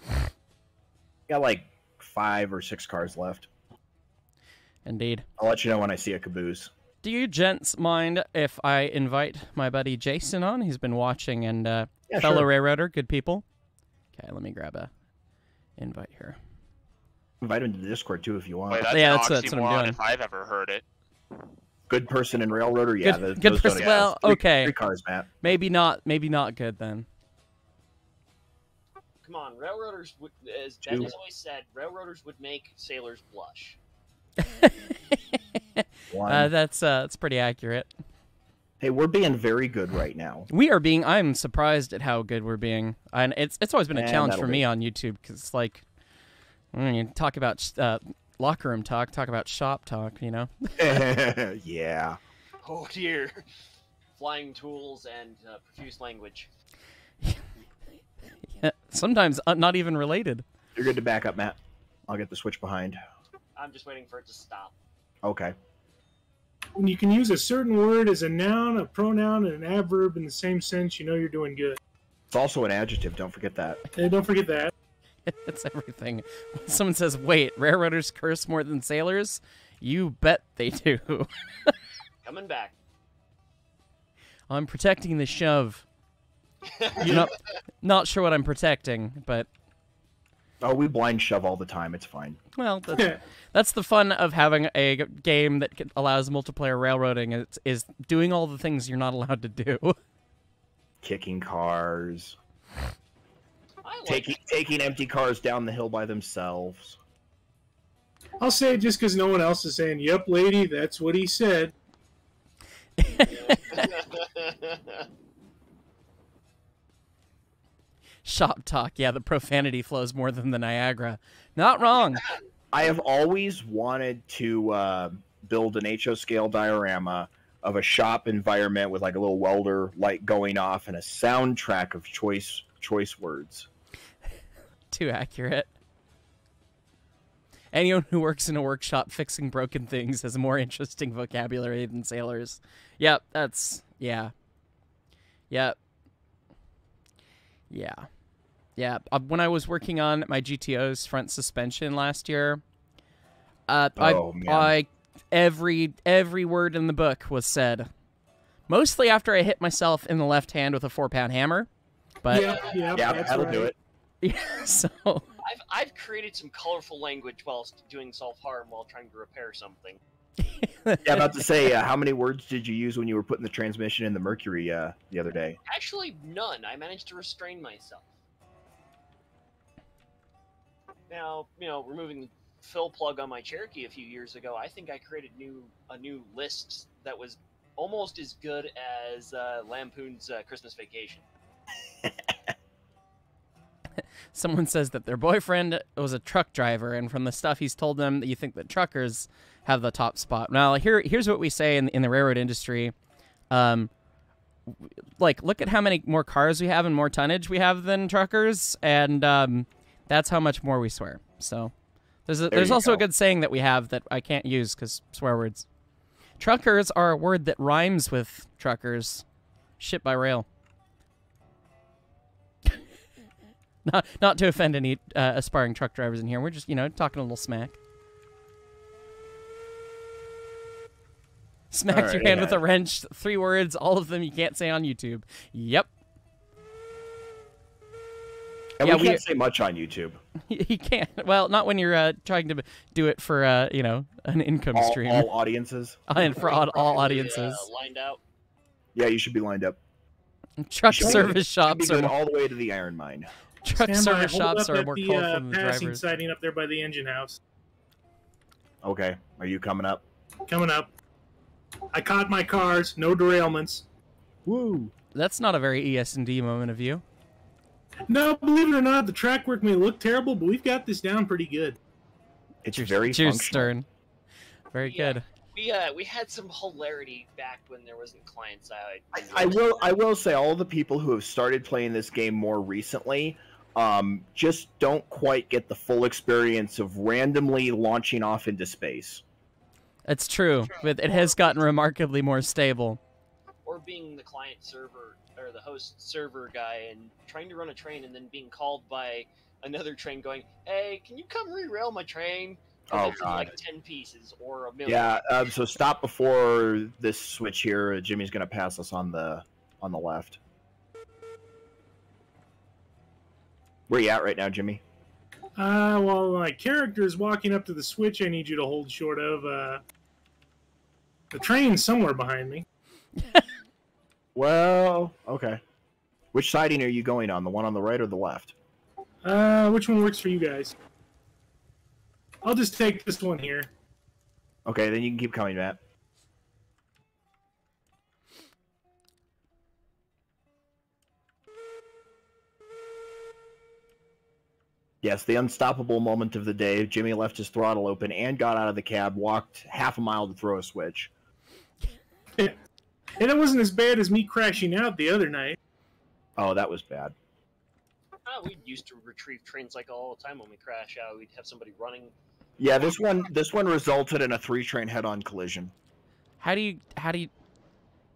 Got like five or six cars left. Indeed. I'll let you know when I see a caboose. Do you gents mind if I invite my buddy Jason on? He's been watching and uh, Yeah, fellow sure. railroader, good people. Okay, let me grab a invite here. Invite him to the Discord too if you want. Wait, that's Yeah, that's- that's what I'm doing. if I've ever heard it. Good person and railroader, yeah. Good- th- good those person- well, Three- okay. Three cars, Matt. Maybe not. Maybe not good then. Come on, railroaders would, as Two. Ben has always said, railroaders would make sailors blush. Uh, that's uh, that's pretty accurate. hey, we're being very good right now. We are being. I'm surprised at how good we're being, and it's it's always been a Eh, challenge for that'll me on YouTube because it's like, when you talk about uh, locker room talk, talk about shop talk. You know, yeah. Oh dear. Flying tools and uh, profuse language. yeah, sometimes uh, not even related. You're good to back up, Matt. I'll get the switch behind. I'm just waiting for it to stop. Okay. When you can use a certain word as a noun, a pronoun, and an adverb in the same sense, you know you're doing good. It's also an adjective. Don't forget that. Hey, don't forget that. it's everything. When someone says, "Wait, railroaders curse more than sailors," you bet they do. Coming back. I'm protecting the shove. You're not not sure what I'm protecting, but Oh, we blind shove all the time. It's fine. well, that's, that's the fun of having a game that allows multiplayer railroading. Is, is doing all the things you're not allowed to do. Kicking cars, I like taking taking empty cars down the hill by themselves. I'll say it just because no one else is saying, "Yep, lady, that's what he said." Shop talk, yeah, the profanity flows more than the Niagara. Not wrong. I have always wanted to uh, build an HO scale diorama of a shop environment with like a little welder light going off and a soundtrack of choice choice words. Too accurate. Anyone who works in a workshop fixing broken things has a more interesting vocabulary than sailors. Yep, that's yeah. Yep. Yeah. Yeah. Uh, when I was working on my GTO's front suspension last year, uh, Oh, I. I every every word in the book was said. Mostly after I hit myself in the left hand with a four pound hammer. But yep, yep, yeah, that'll right. do it. yeah, so I've I've created some colorful language whilst doing self harm while trying to repair something. Yeah, about to say, uh, how many words did you use when you were putting the transmission in the Mercury uh, the other day? Actually, none. I managed to restrain myself. Now, you know, removing the fill plug on my Cherokee a few years ago, I think I created new a new list that was almost as good as uh, Lampoon's uh, Christmas Vacation. someone says that their boyfriend was a truck driver, and from the stuff he's told them, that you think that truckers have the top spot. Now, here, here's what we say in in the railroad industry. Um, like, look at how many more cars we have and more tonnage we have than truckers, and um, that's how much more we swear. So, there's a, There there's also a good saying that we have that I can't use because swear words. Truckers are a word that rhymes with truckers. Ship by rail. not not to offend any uh, aspiring truck drivers in here. We're just you know talking a little smack. Smacked All your right, hand with a wrench. Three words, all of them you can't say on YouTube. Yep, And Yeah, we we- can't say much on YouTube. you can't. Well, not when you're uh, trying to do it for uh, you know an income All, stream all audiences. and for all, all audiences. uh, lined out. Yeah, you should be lined up. Truck service be shops are good more, all the way to the iron mine. Truck Stand service hold shops up are at more the, colorful uh, than the passing drivers. sighting up there by the engine house. Okay, are you coming up? Coming up. I caught my cars, no derailments. Woo! That's not a very ES and D moment of you. No, believe it or not, the track work may look terrible, but we've got this down pretty good. It's very Cheers, functional. Stern. Very Yeah. good. We uh we had some hilarity back when there wasn't client side. I, I will. I will say, all the people who have started playing this game more recently, um, just don't quite get the full experience of randomly launching off into space. It's true, but it has gotten remarkably more stable. Or being the client server or the host server guy and trying to run a train and then being called by another train going, "Hey, can you come re-rail my train?" Oh, God. like ten pieces or a million. Yeah. Um, so stop before this switch here. Jimmy's gonna pass us on the on the left. Where you at right now, Jimmy? Uh, while my character is walking up to the switch, I need you to hold short of uh, the train somewhere behind me. Well, okay. Which siding are you going on? The one on the right or the left? Uh, which one works for you guys? I'll just take this one here. Okay, then you can keep coming, Matt. Yes, the unstoppable moment of the day. Jimmy left his throttle open and got out of the cab, walked half a mile to throw a switch. And it wasn't as bad as me crashing out the other night. Oh, that was bad. Ah, we used to retrieve trains like all the time when we crash out. We'd have somebody running. Yeah, this one this one resulted in a three train head on collision. How do you how do you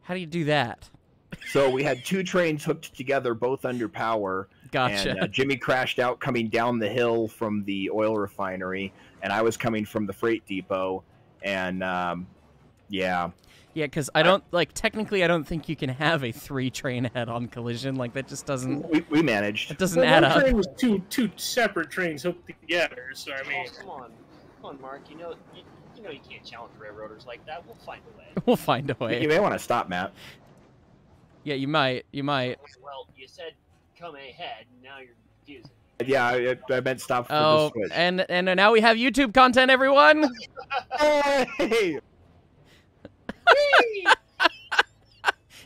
how do you do that? So we had two trains hooked together, both under power, Gotcha. And uh, Jimmy crashed out coming down the hill from the oil refinery, and I was coming from the freight depot. And um, yeah, yeah, because I don't like technically I don't think you can have a three train head on collision. Like that just doesn't we, we managed. it doesn't Well, add one up. train was two two separate trains hooked together, so I mean, oh, come on, come on, Mark. You know, you, you know, you can't challenge railroaders like that. We'll find a way. We'll find a way. You may want to stop, Matt. Yeah, you might. You might. Well, you said come ahead. And now you're confusing. Yeah, I, I meant stop for Oh, the switch. and and now we have YouTube content, everyone. Hey!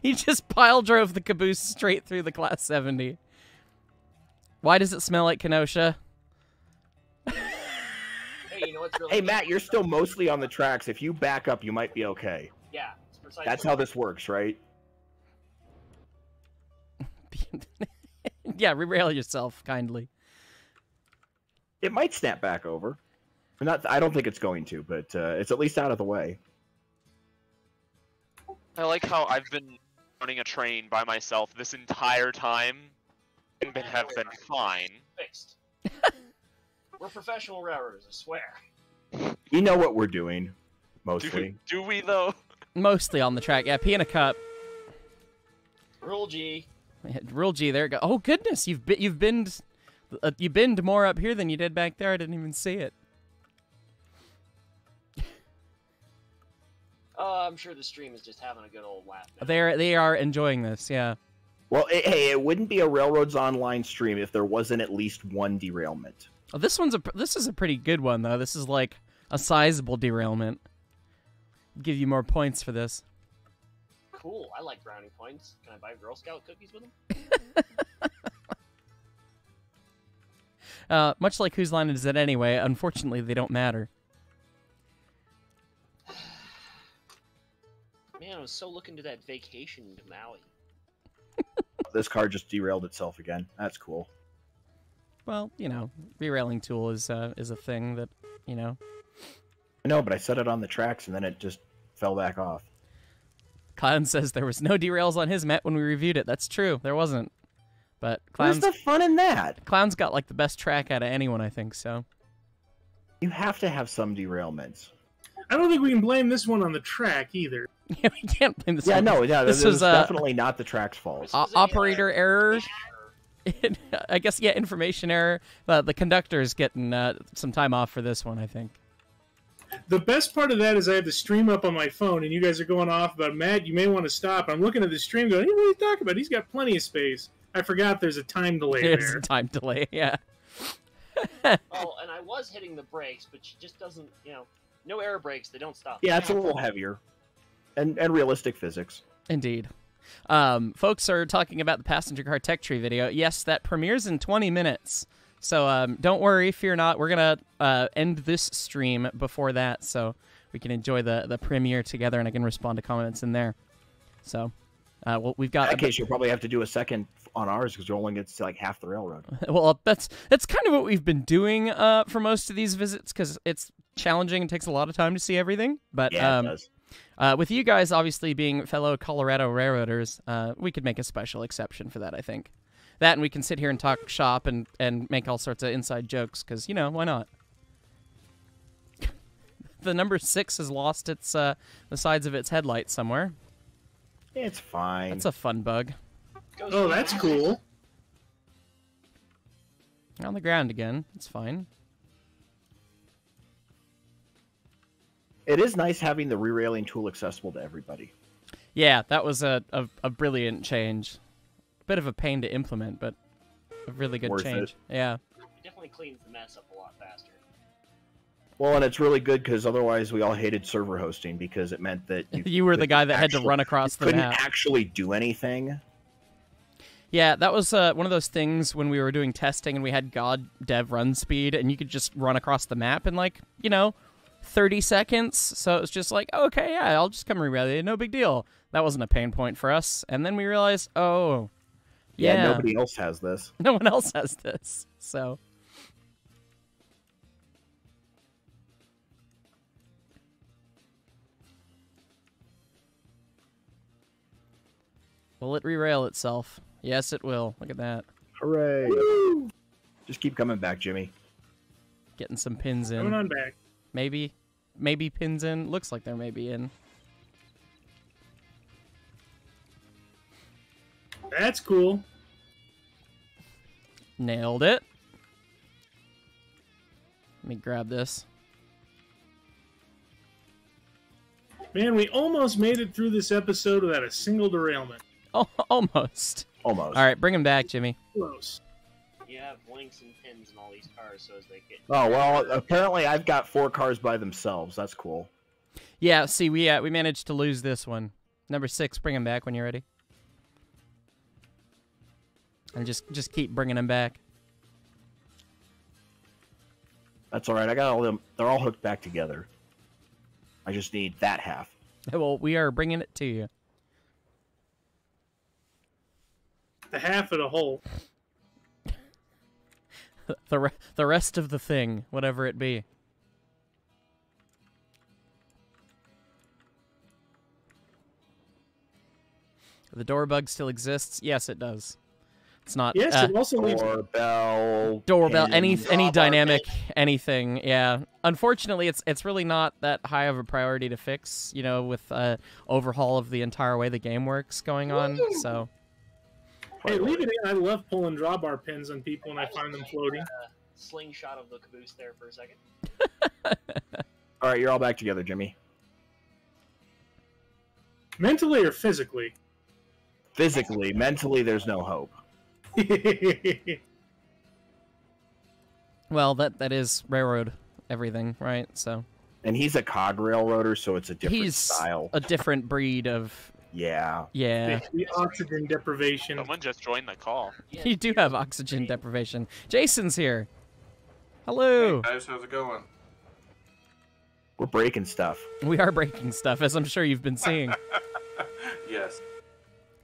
He just pile drove the caboose straight through the class 70. Why does it smell like Kenosha? Hey, you know what's really? Hey, Matt, you're still mostly on the tracks. If you back up, you might be okay. Yeah, it's. That's how this works, right? yeah, rerail yourself kindly. It might snap back over. Not, I don't think it's going to, but uh, it's at least out of the way. I like how I've been running a train by myself this entire time and been, have been fine. fixed. We're professional railroaders, I swear. We know what we're doing, Do, mostly. do we though? Mostly on the track. Yeah, pee in a cup. Rule G. Real G there. Go. Oh goodness, you've been you've been uh, you binned more up here than you did back there. I didn't even see it. Uh, I'm sure the stream is just having a good old laugh. now. They're they are enjoying this. Yeah. Well, it, hey, it wouldn't be a Railroads Online stream if there wasn't at least one derailment. Oh, this one's a this is a pretty good one though. This is like a sizable derailment. Give you more points for this. Cool. I like brownie points. Can I buy Girl Scout cookies with them? Uh, much like whose line is it anyway? Unfortunately, they don't matter. Man, I was so looking to that vacation to Maui. This car just derailed itself again. That's cool. Well, you know, derailing tool is uh, is a thing that you know. I know, but I set it on the tracks and then it just fell back off. Clown says there was no derails on his Met when we reviewed it. That's true. There wasn't. But Where's Clown's the fun in that? Clown's got like the best track out of anyone, I think. So You have to have some derailments. I don't think we can blame this one on the track either. yeah, we can't blame this. Yeah, one. no, yeah, This this, was, was uh, definitely not the track's fault. This O- was a, uh, operator error. error. I guess yeah, information error. Uh, the conductor's getting uh, some time off for this one, I think. The best part of that is I have the stream up on my phone, and you guys are going off about Matt. You may want to stop. I'm looking at the stream, going, "Hey, what are you talking about? He's got plenty of space." I forgot there's a time delay There's there. a time delay. Yeah. Oh, and I was hitting the brakes, but she just doesn't, you know, no air brakes. They don't stop. Yeah, it's a little heavier, and and realistic physics. Indeed. Um, folks are talking about the passenger car tech tree video. Yes, that premieres in 20 minutes. So um, don't worry, fear not. We're gonna uh, end this stream before that, so we can enjoy the the premiere together, and I can respond to comments in there. So, uh, well, we've In got that case, you'll probably have to do a second on ours because we're only gets to like half the railroad. well, that's that's kind of what we've been doing uh, for most of these visits because it's challenging and takes a lot of time to see everything. But Yeah, um, it does. Uh, with you guys obviously being fellow Colorado railroaders, uh, we could make a special exception for that. I think that, and we can sit here and talk shop and and make all sorts of inside jokes because you know why not. the number six has lost its uh, the sides of its headlights somewhere. It's fine. That's a fun bug. Oh, that's cool. On the ground again. It's fine. It is nice having the re-railing tool accessible to everybody. Yeah, that was a, a, a brilliant change. Bit of a pain to implement, but a really good Worth it. change. Yeah. It definitely cleans the mess up a lot faster. Well, and it's really good because otherwise we all hated server hosting because it meant that you, You were the guy that had to run across the map. couldn't map. actually do anything. Yeah, that was uh, one of those things when we were doing testing and we had God dev run speed and you could just run across the map in like, you know, 30 seconds. So it was just like, okay, yeah, I'll just come reroute it. No big deal. That wasn't a pain point for us. And then we realized, oh, Yeah, yeah, nobody else has this. no one else has this. So. Will it rerail itself? Yes, it will. Look at that. Hooray! Just keep coming back, Jimmy. Getting some pins in. Coming in. on back. Maybe. Maybe pins in. Looks like they're maybe in. That's cool. Nailed it. Let me grab this. Man, we almost made it through this episode without a single derailment. Oh, almost. Almost. All right, bring him back, Jimmy. Close. You have links and pins in all these cars, so as they get. Oh well, apparently I've got four cars by themselves. That's cool. Yeah, see, we uh, we managed to lose this one. Number six, bring him back when you're ready. And just just keep bringing them back. That's all right. I got all them. They're all hooked back together. I just need that half. Well, we are bringing it to you. The half of the whole. the re- the rest of the thing, whatever it be. The door bug still exists. Yes, it does. It's not Yes, uh, it also leaves. Doorbell. doorbell any any dynamic anything yeah unfortunately it's it's really not that high of a priority to fix you know with uh overhaul of the entire way the game works going on so Hey, leave it in. I love pulling drawbar pins on people when I find them floating. Slingshot of the caboose there for a second. All right, you're all back together, Jimmy. Mentally or physically? Physically, mentally, there's no hope. well that that is railroad everything right so And he's a cog railroader, so it's a different he's style. a different breed of Yeah. yeah the oxygen deprivation. Someone just joined the call. Yeah, you do have oxygen deprivation jason's here hello Guys, how's it going? We're breaking stuff. we are breaking stuff as i'm sure you've been seeing Yes.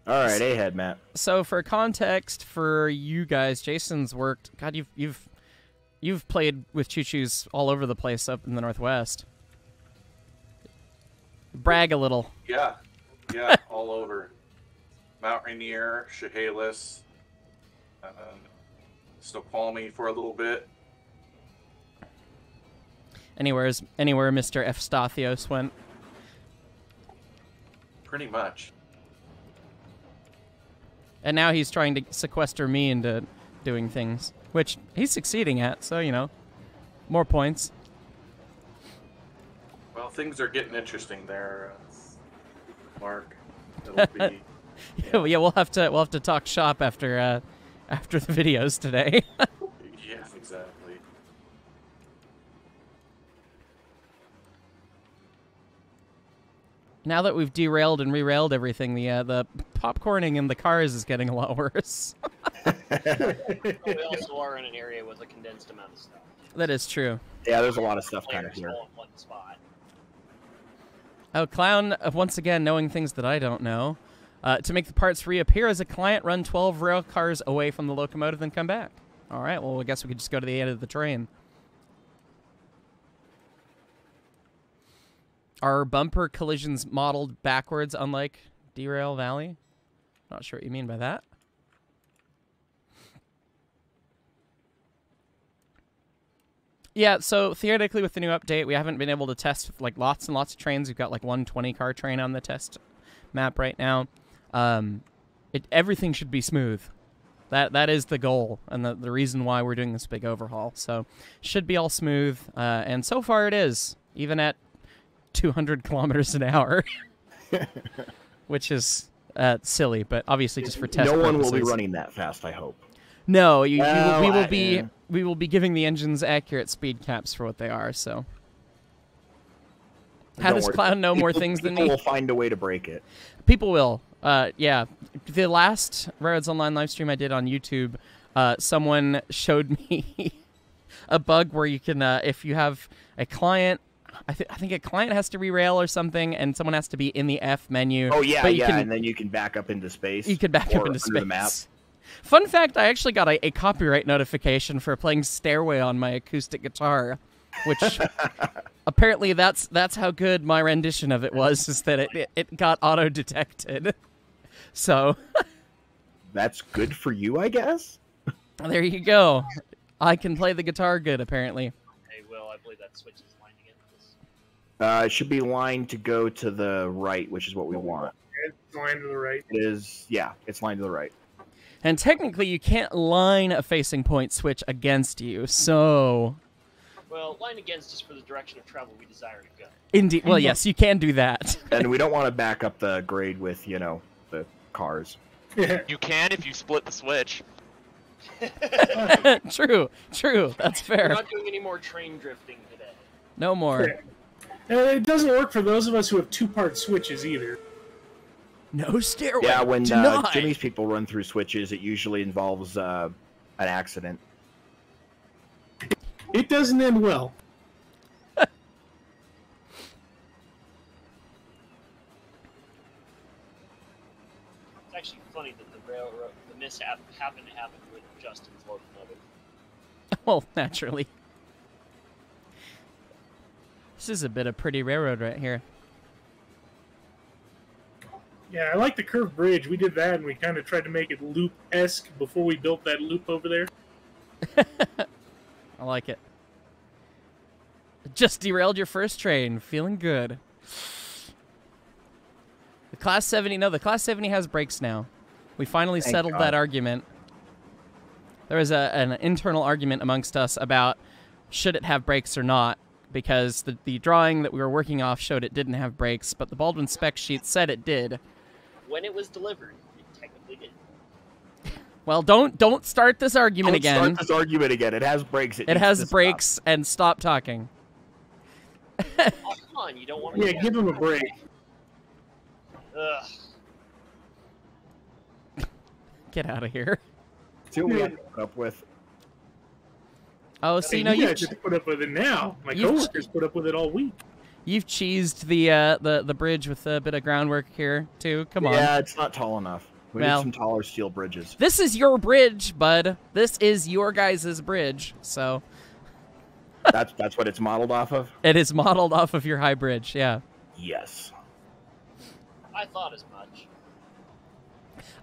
All right, ahead, Matt. so for context for you guys jason's worked god you've you've you've played with choo-choos all over the place up in the northwest brag a little Yeah. Yeah, all over. Mount Rainier, Chehalis, um, Snoqualmie for a little bit. anywhere anywhere mr Efstathios went Pretty much. And now he's trying to sequester me into doing things which he's succeeding at so you know more points Well, things are getting interesting there, uh, Mark. It'll be. yeah we'll have to we'll have to talk shop after uh after the videos today yeah, exactly. Now that we've derailed and rerailed everything the uh, the popcorning in the cars is getting a lot worse we also are in an area with a condensed amount of stuff. that is true Yeah, there's a lot of stuff kind of here. one spot. Oh, Clown, uh, once again, knowing things that I don't know. Uh, to make the parts reappear as a client, run 12 rail cars away from the locomotive, then come back. All right, well, I guess we could just go to the end of the train. Are bumper collisions modeled backwards, unlike Derail Valley? Not sure what you mean by that. Yeah, so theoretically, with the new update, we haven't been able to test like lots and lots of trains. We've got like one 20 car train on the test map right now. Um, it everything should be smooth. That that is the goal and the, the reason why we're doing this big overhaul. So should be all smooth, uh, and so far it is, even at 200 kilometers an hour, which is uh, silly, but obviously just for test no one will be running that fast. I hope. No, you, you will, we will I- be yeah. we will be giving the engines accurate speed caps for what they are. So how Don't does. Clown know more People- things than me? people will find a way to break it. People will. Uh, yeah. The last Railroads Online live stream I did on YouTube, uh, someone showed me a bug where you can, uh, if you have a client, I, th- I think a client has to rerail or something, and someone has to be in the F menu. Oh yeah, but you yeah, can, and then you can back up into space. you can back or up into under space. the map. Fun fact: I actually got a, a copyright notification for playing "Stairway" on my acoustic guitar, which apparently that's that's how good my rendition of it was. Is that it it, it got auto detected. So That's good for you, I guess. there you go. I can play the guitar good, apparently. Hey, Will, I believe that switch Uh, it should be lined to go to the right, which is what we want. It's lined to the right. It is, yeah, it's lined to the right. And technically, you can't line a facing point switch against you. So, Well, line against is for the direction of travel we desire to go. indeed, well, yes, you can do that. And we don't want to back up the grade with, you know, the cars. You can if you split the switch. true, true. That's We're fair. not doing any more train drifting today. No more. It doesn't work for those of us who have two-part switches either. No stairway. Yeah, when uh, Jimmy's people run through switches, it usually involves uh, an accident. It doesn't end well. It's actually funny that the railroad, the mishap happened to happen with Justin's locomotive. Well, naturally. This is a bit of pretty railroad right here. Yeah, I like the curved bridge. We did that, and we kind of tried to make it loop-esque before we built that loop over there. I like it. Just derailed your first train. Feeling good. The Class 70, no, the Class 70 has brakes now. We finally Thank settled God. that argument. There was a, an internal argument amongst us about should it have brakes or not, because the, the drawing that we were working off showed it didn't have brakes, but the Baldwin spec sheet said it did. When it was delivered, it technically did. Well, don't don't start this argument Don't again. start this argument again. It has brakes. It, It has to stop. brakes, and stop talking. Oh, come on, you don't want to Yeah, give him a break. Ugh. Get out of here. See what we have to put up with. Oh, so you know you you've guys have to put up with it now. My coworkers put up with it all week. You've cheesed the uh, the the bridge with a bit of groundwork here too. Come on. Yeah, it's not tall enough. We Well. need some taller steel bridges. This is your bridge, bud. This is your guys' bridge. So that's that's what it's modeled off of. it is modeled off of your high bridge. Yeah. Yes. I thought as much.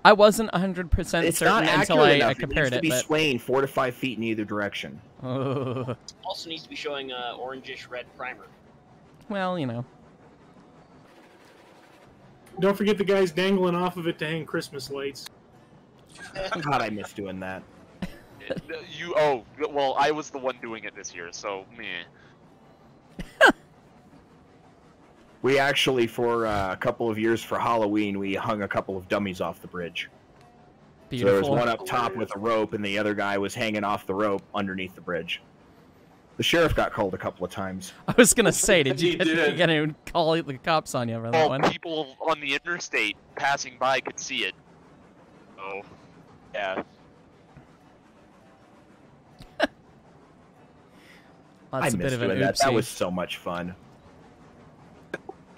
I wasn't 100% It's certain not until accurate I, enough. I it needs to be But swaying four to five feet in either direction. Ugh. Also needs to be showing uh, orangish red primer. well, you know. Don't forget the guys dangling off of it to hang Christmas lights. God, I miss doing that. You oh well, I was the one doing it this year, so meh. We actually, for uh, a couple of years for Halloween, we hung a couple of dummies off the bridge. Beautiful. So there was one up top with a rope, and the other guy was hanging off the rope underneath the bridge. The sheriff got called a couple of times. I was gonna say, did you get, did. you get to call the cops on you for that Well, one? people on the interstate passing by could see it. Oh, yeah. That's I a bit missed of an that. That was so much fun.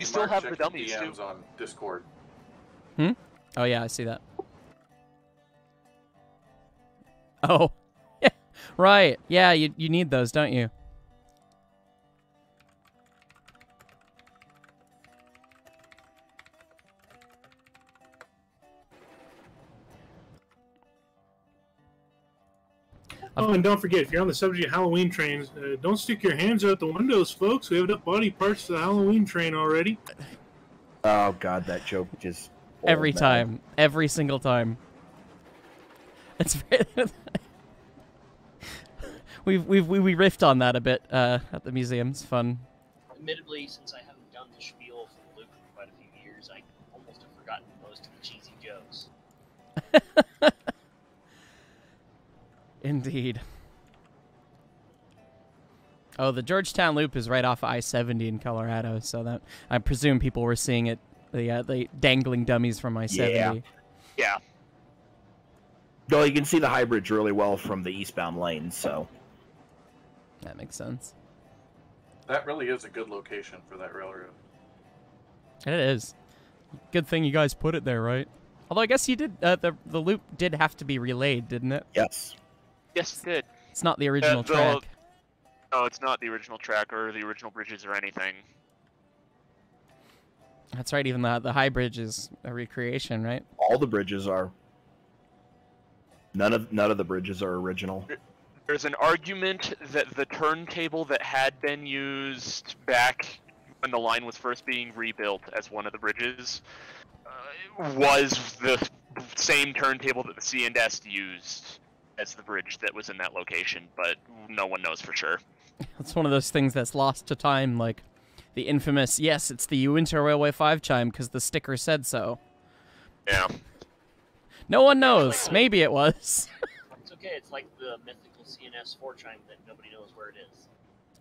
You still Mark, have the check dummies DMs too. on Discord. Hmm. Oh yeah, I see that. Oh, yeah, right. Yeah, you you need those, don't you? Oh, and don't forget, if you're on the subject of Halloween trains, uh, don't stick your hands out the windows, folks. We have enough body parts for the Halloween train already. Oh god, that joke just Every old now. time, every single time. It's very. we've we've we, we riffed on that a bit uh, at the museum. It's fun. Admittedly, since I haven't done the spiel for the loop for quite a few years, I almost have forgotten most of the cheesy jokes. Indeed. Oh, the Georgetown Loop is right off I seventy in Colorado, so that I presume people were seeing it. The uh, the dangling dummies from I seventy. Yeah. yeah. Well, you can see the high bridge really well from the eastbound lane, so That makes sense. That really is a good location for that railroad. It is. Good thing you guys put it there, right? Although I guess you did. Uh, the the loop did have to be relayed, didn't it? yes. Yes, it did. It's not the original the- track. No, it's not the original track or the original bridges or anything. That's right. Even the the high bridge is a recreation, right? All the bridges are. None of none of the bridges are original. There's an argument that the turntable that had been used back when the line was first being rebuilt as one of the bridges uh, was the same turntable that the C and S used as the bridge that was in that location, but no one knows for sure. It's one of those things that's lost to time, like the infamous "Yes, it's the Uintah Railway Five chime" because the sticker said so. Yeah. No one knows. Maybe it was. It's okay, it's like the mythical CNS 4 chime that nobody knows where it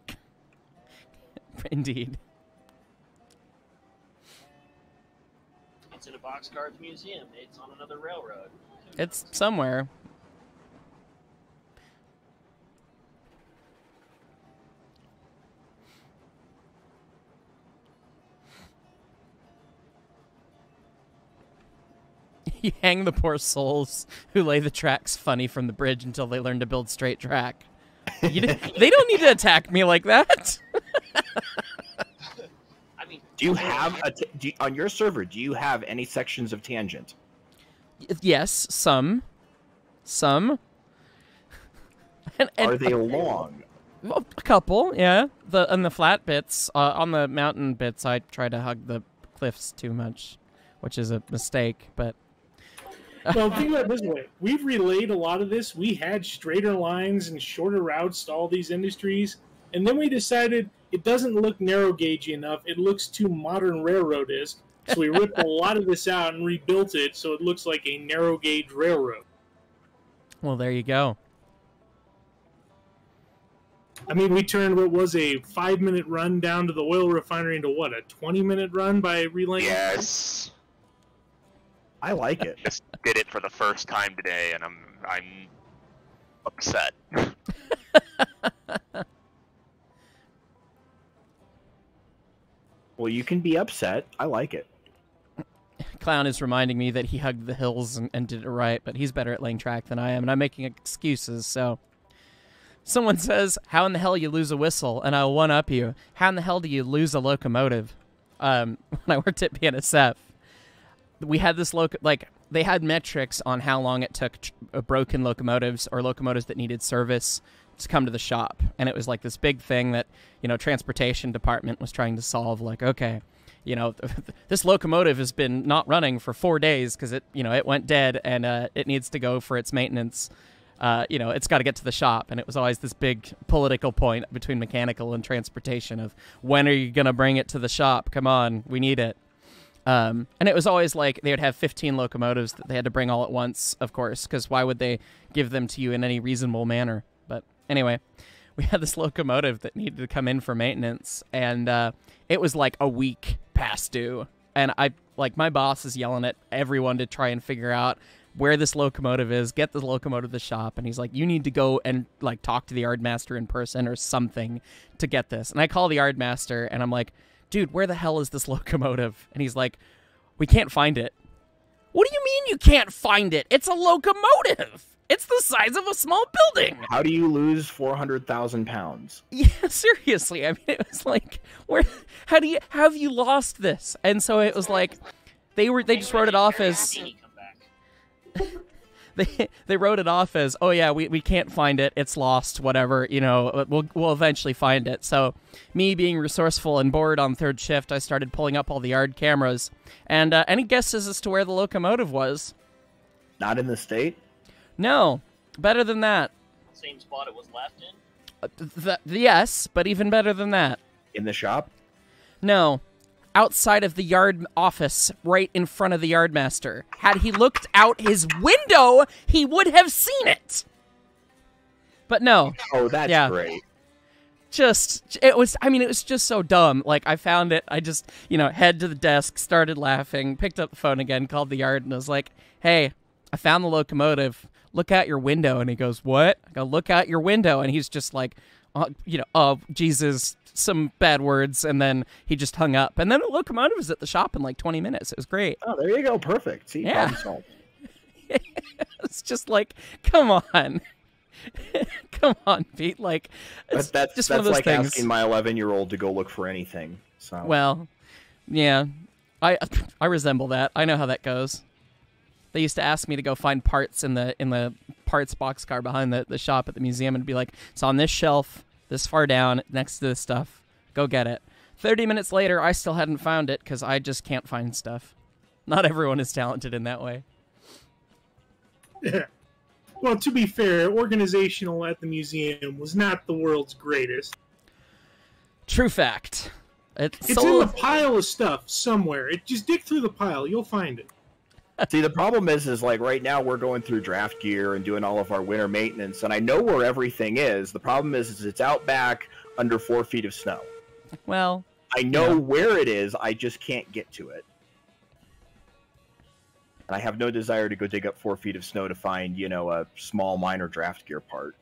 is. Indeed. It's in a boxcar at the museum, it's on another railroad. It's somewhere. You hang the poor souls who lay the tracks funny from the bridge until they learn to build straight track. You di- they don't need to attack me like that. I mean, Do you have a t- do you, on your server? Do you have any sections of tangent? yes, some, some. And, and Are they long? A couple, yeah. The on the flat bits, uh, on the mountain bits, I try to hug the cliffs too much, which is a mistake. But well, think about it this way: we've relayed a lot of this. We had straighter lines and shorter routes to all these industries, and then we decided it doesn't look narrow gauge enough. It looks too modern railroad is. So we ripped a lot of this out and rebuilt it so it looks like a narrow gauge railroad. well, there you go. I mean, we turned what was a five minute run down to the oil refinery into what a twenty minute run by relaying. Yes. I like it. Just did it for the first time today, and I'm I'm upset. Well, you can be upset. I like it. Clown is reminding me that he hugged the hills and, and did it right, but he's better at laying track than I am, and I'm making excuses. So, someone says, "How in the hell you lose a whistle?" And I'll one up you. How in the hell do you lose a locomotive? Um, when I worked at BNSF, we had this loc like they had metrics on how long it took uh, broken locomotives or locomotives that needed service to come to the shop. And it was like this big thing that you know transportation department was trying to solve like okay you know this locomotive has been not running for four days because it you know it went dead and uh, it needs to go for its maintenance. Uh, you know it's got to get to the shop. And it was always this big political point between mechanical and transportation of when are you going to bring it to the shop? Come on we need it um, and it was always like they would have 15 locomotives that they had to bring all at once, of course, because why would they give them to you in any reasonable manner? But anyway, we had this locomotive that needed to come in for maintenance, and uh, it was like a week past due. And I, like, my boss is yelling at everyone to try and figure out where this locomotive is, get the locomotive to the shop. And he's like, you need to go and, like, talk to the yard master in person or something to get this. And I call the yard master, and I'm like, dude, where the hell is this locomotive? And he's like, we can't find it. What do you mean you can't find it? It's a locomotive. It's the size of a small building. How do you lose four hundred thousand pounds? Yeah, seriously. I mean, it was like, where? How do you? How have you lost this? And so it was like, they were. They just wrote it off as. Houdini come back. they they wrote it off as, oh yeah, we, we can't find it, it's lost, whatever. You know, we'll we'll eventually find it. So, me being resourceful and bored on third shift, I started pulling up all the yard cameras. And uh, any guesses as to where the locomotive was? Not in the state. No, better than that. Same spot it was left in. Uh, th- th- yes, but even better than that. In the shop. No, outside of the yard office, right in front of the yardmaster. Had he looked out his window, he would have seen it. But no, Oh, that's Yeah. great. just it was i mean it was just so dumb like i found it i just you know head to the desk started laughing picked up the phone again called the yard and was like hey i found the locomotive look out your window and he goes what i go look out your window and he's just like oh, you know oh jesus some bad words and then he just hung up and then the locomotive was at the shop in like 20 minutes it was great Oh, there you go. Perfect. See, Yeah. problem solved. it's just like come on come on pete like it's But that's just that's one of those like things asking my 11 year old to go look for anything. So Well, yeah, I I resemble that. I know how that goes. They used to ask me to go find parts in the in the parts boxcar behind the, the shop at the museum and be like, it's on this shelf, this far down, next to this stuff. Go get it. Thirty minutes later, I still hadn't found it because I just can't find stuff. Not everyone is talented in that way. Yeah. Well, to be fair, organizational at the museum was not the world's greatest. True fact. It's, It's in the pile of stuff somewhere. It just dig through the pile, you'll find it. See, the problem is, is like right now we're going through draft gear and doing all of our winter maintenance, and I know where everything is. The problem is, is it's out back under four feet of snow. well, I know Yeah. where it is, I just can't get to it. And I have no desire to go dig up four feet of snow to find, you know, a small minor draft gear part.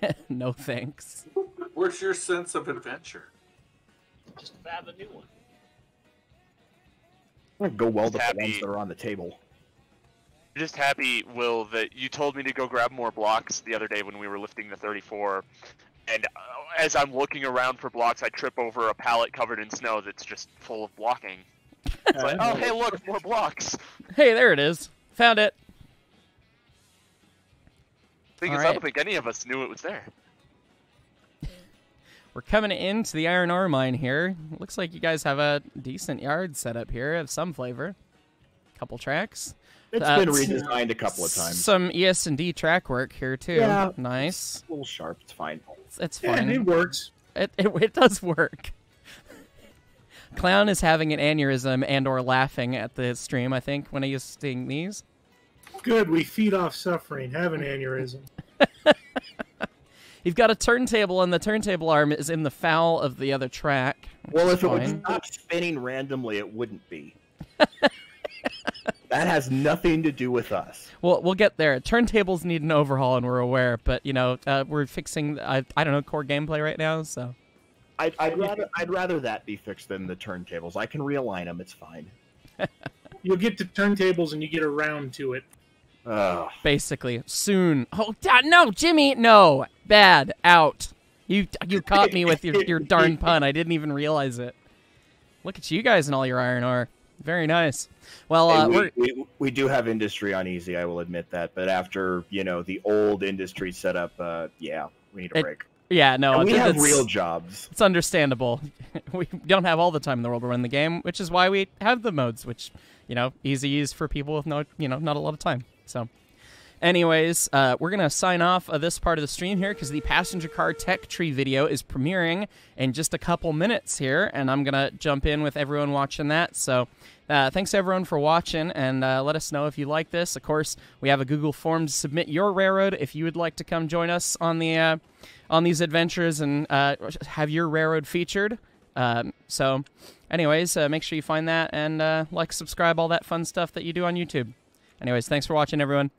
no thanks. Where's your sense of adventure? Just fab a new one. I'm gonna go weld up the ones that are on the table. I'm just happy, Will, that you told me to go grab more blocks the other day when we were lifting the 34. And uh, as I'm looking around for blocks, I trip over a pallet covered in snow that's just full of blocking. It's like, oh, hey, look, more blocks. Hey, there it is. Found it. Thing All is, I don't think any of us knew it was there. We're coming into the iron ore mine here. Looks like you guys have a decent yard set up here of some flavor. Couple tracks. It's Uh, been redesigned a couple of times. Some ES and D track work here too. Yeah. Nice. a little sharp. It's fine. It's, it's Yeah, fine. it works. It, it, it does work. Clown is having an aneurysm and or laughing at the stream, I think, when he is seeing these. Good, we feed off suffering. Have an aneurysm. You've got a turntable and the turntable arm is in the foul of the other track. Well, is if it would fine. stop spinning randomly, it wouldn't be. that has nothing to do with us. Well, we'll get there. Turntables need an overhaul, and we're aware. But you know, uh, we're fixing. I, I don't know core gameplay right now, so I'd, I'd rather I'd rather that be fixed than the turntables. I can realign them. It's fine. You'll get to turntables and you get around to it. Ugh. basically soon. Oh no, Jimmy, no, bad out. You you caught me with your your darn pun. I didn't even realize it. Look at you guys and all your iron ore. Very nice. Well, uh, we, we, we do have industry on easy. I will admit that. But after you know the old industry setup, uh, yeah, we need a It- break. yeah no. And we have real jobs. It's understandable. we don't have all the time in the world to run the game, which is why we have the modes, which you know, easy use for people with no, you know, not a lot of time. So, anyways, uh, we're gonna sign off of this part of the stream here because the passenger car tech tree video is premiering in just a couple minutes here, and I'm gonna jump in with everyone watching that. So. Uh, thanks everyone for watching, and uh, let us know if you like this. Of course, we have a Google form to submit your railroad if you would like to come join us on the uh, on these adventures and uh, have your railroad featured. Um, so, anyways, uh, make sure you find that and like, subscribe, all that fun stuff that you do on YouTube. Anyways, thanks for watching, everyone.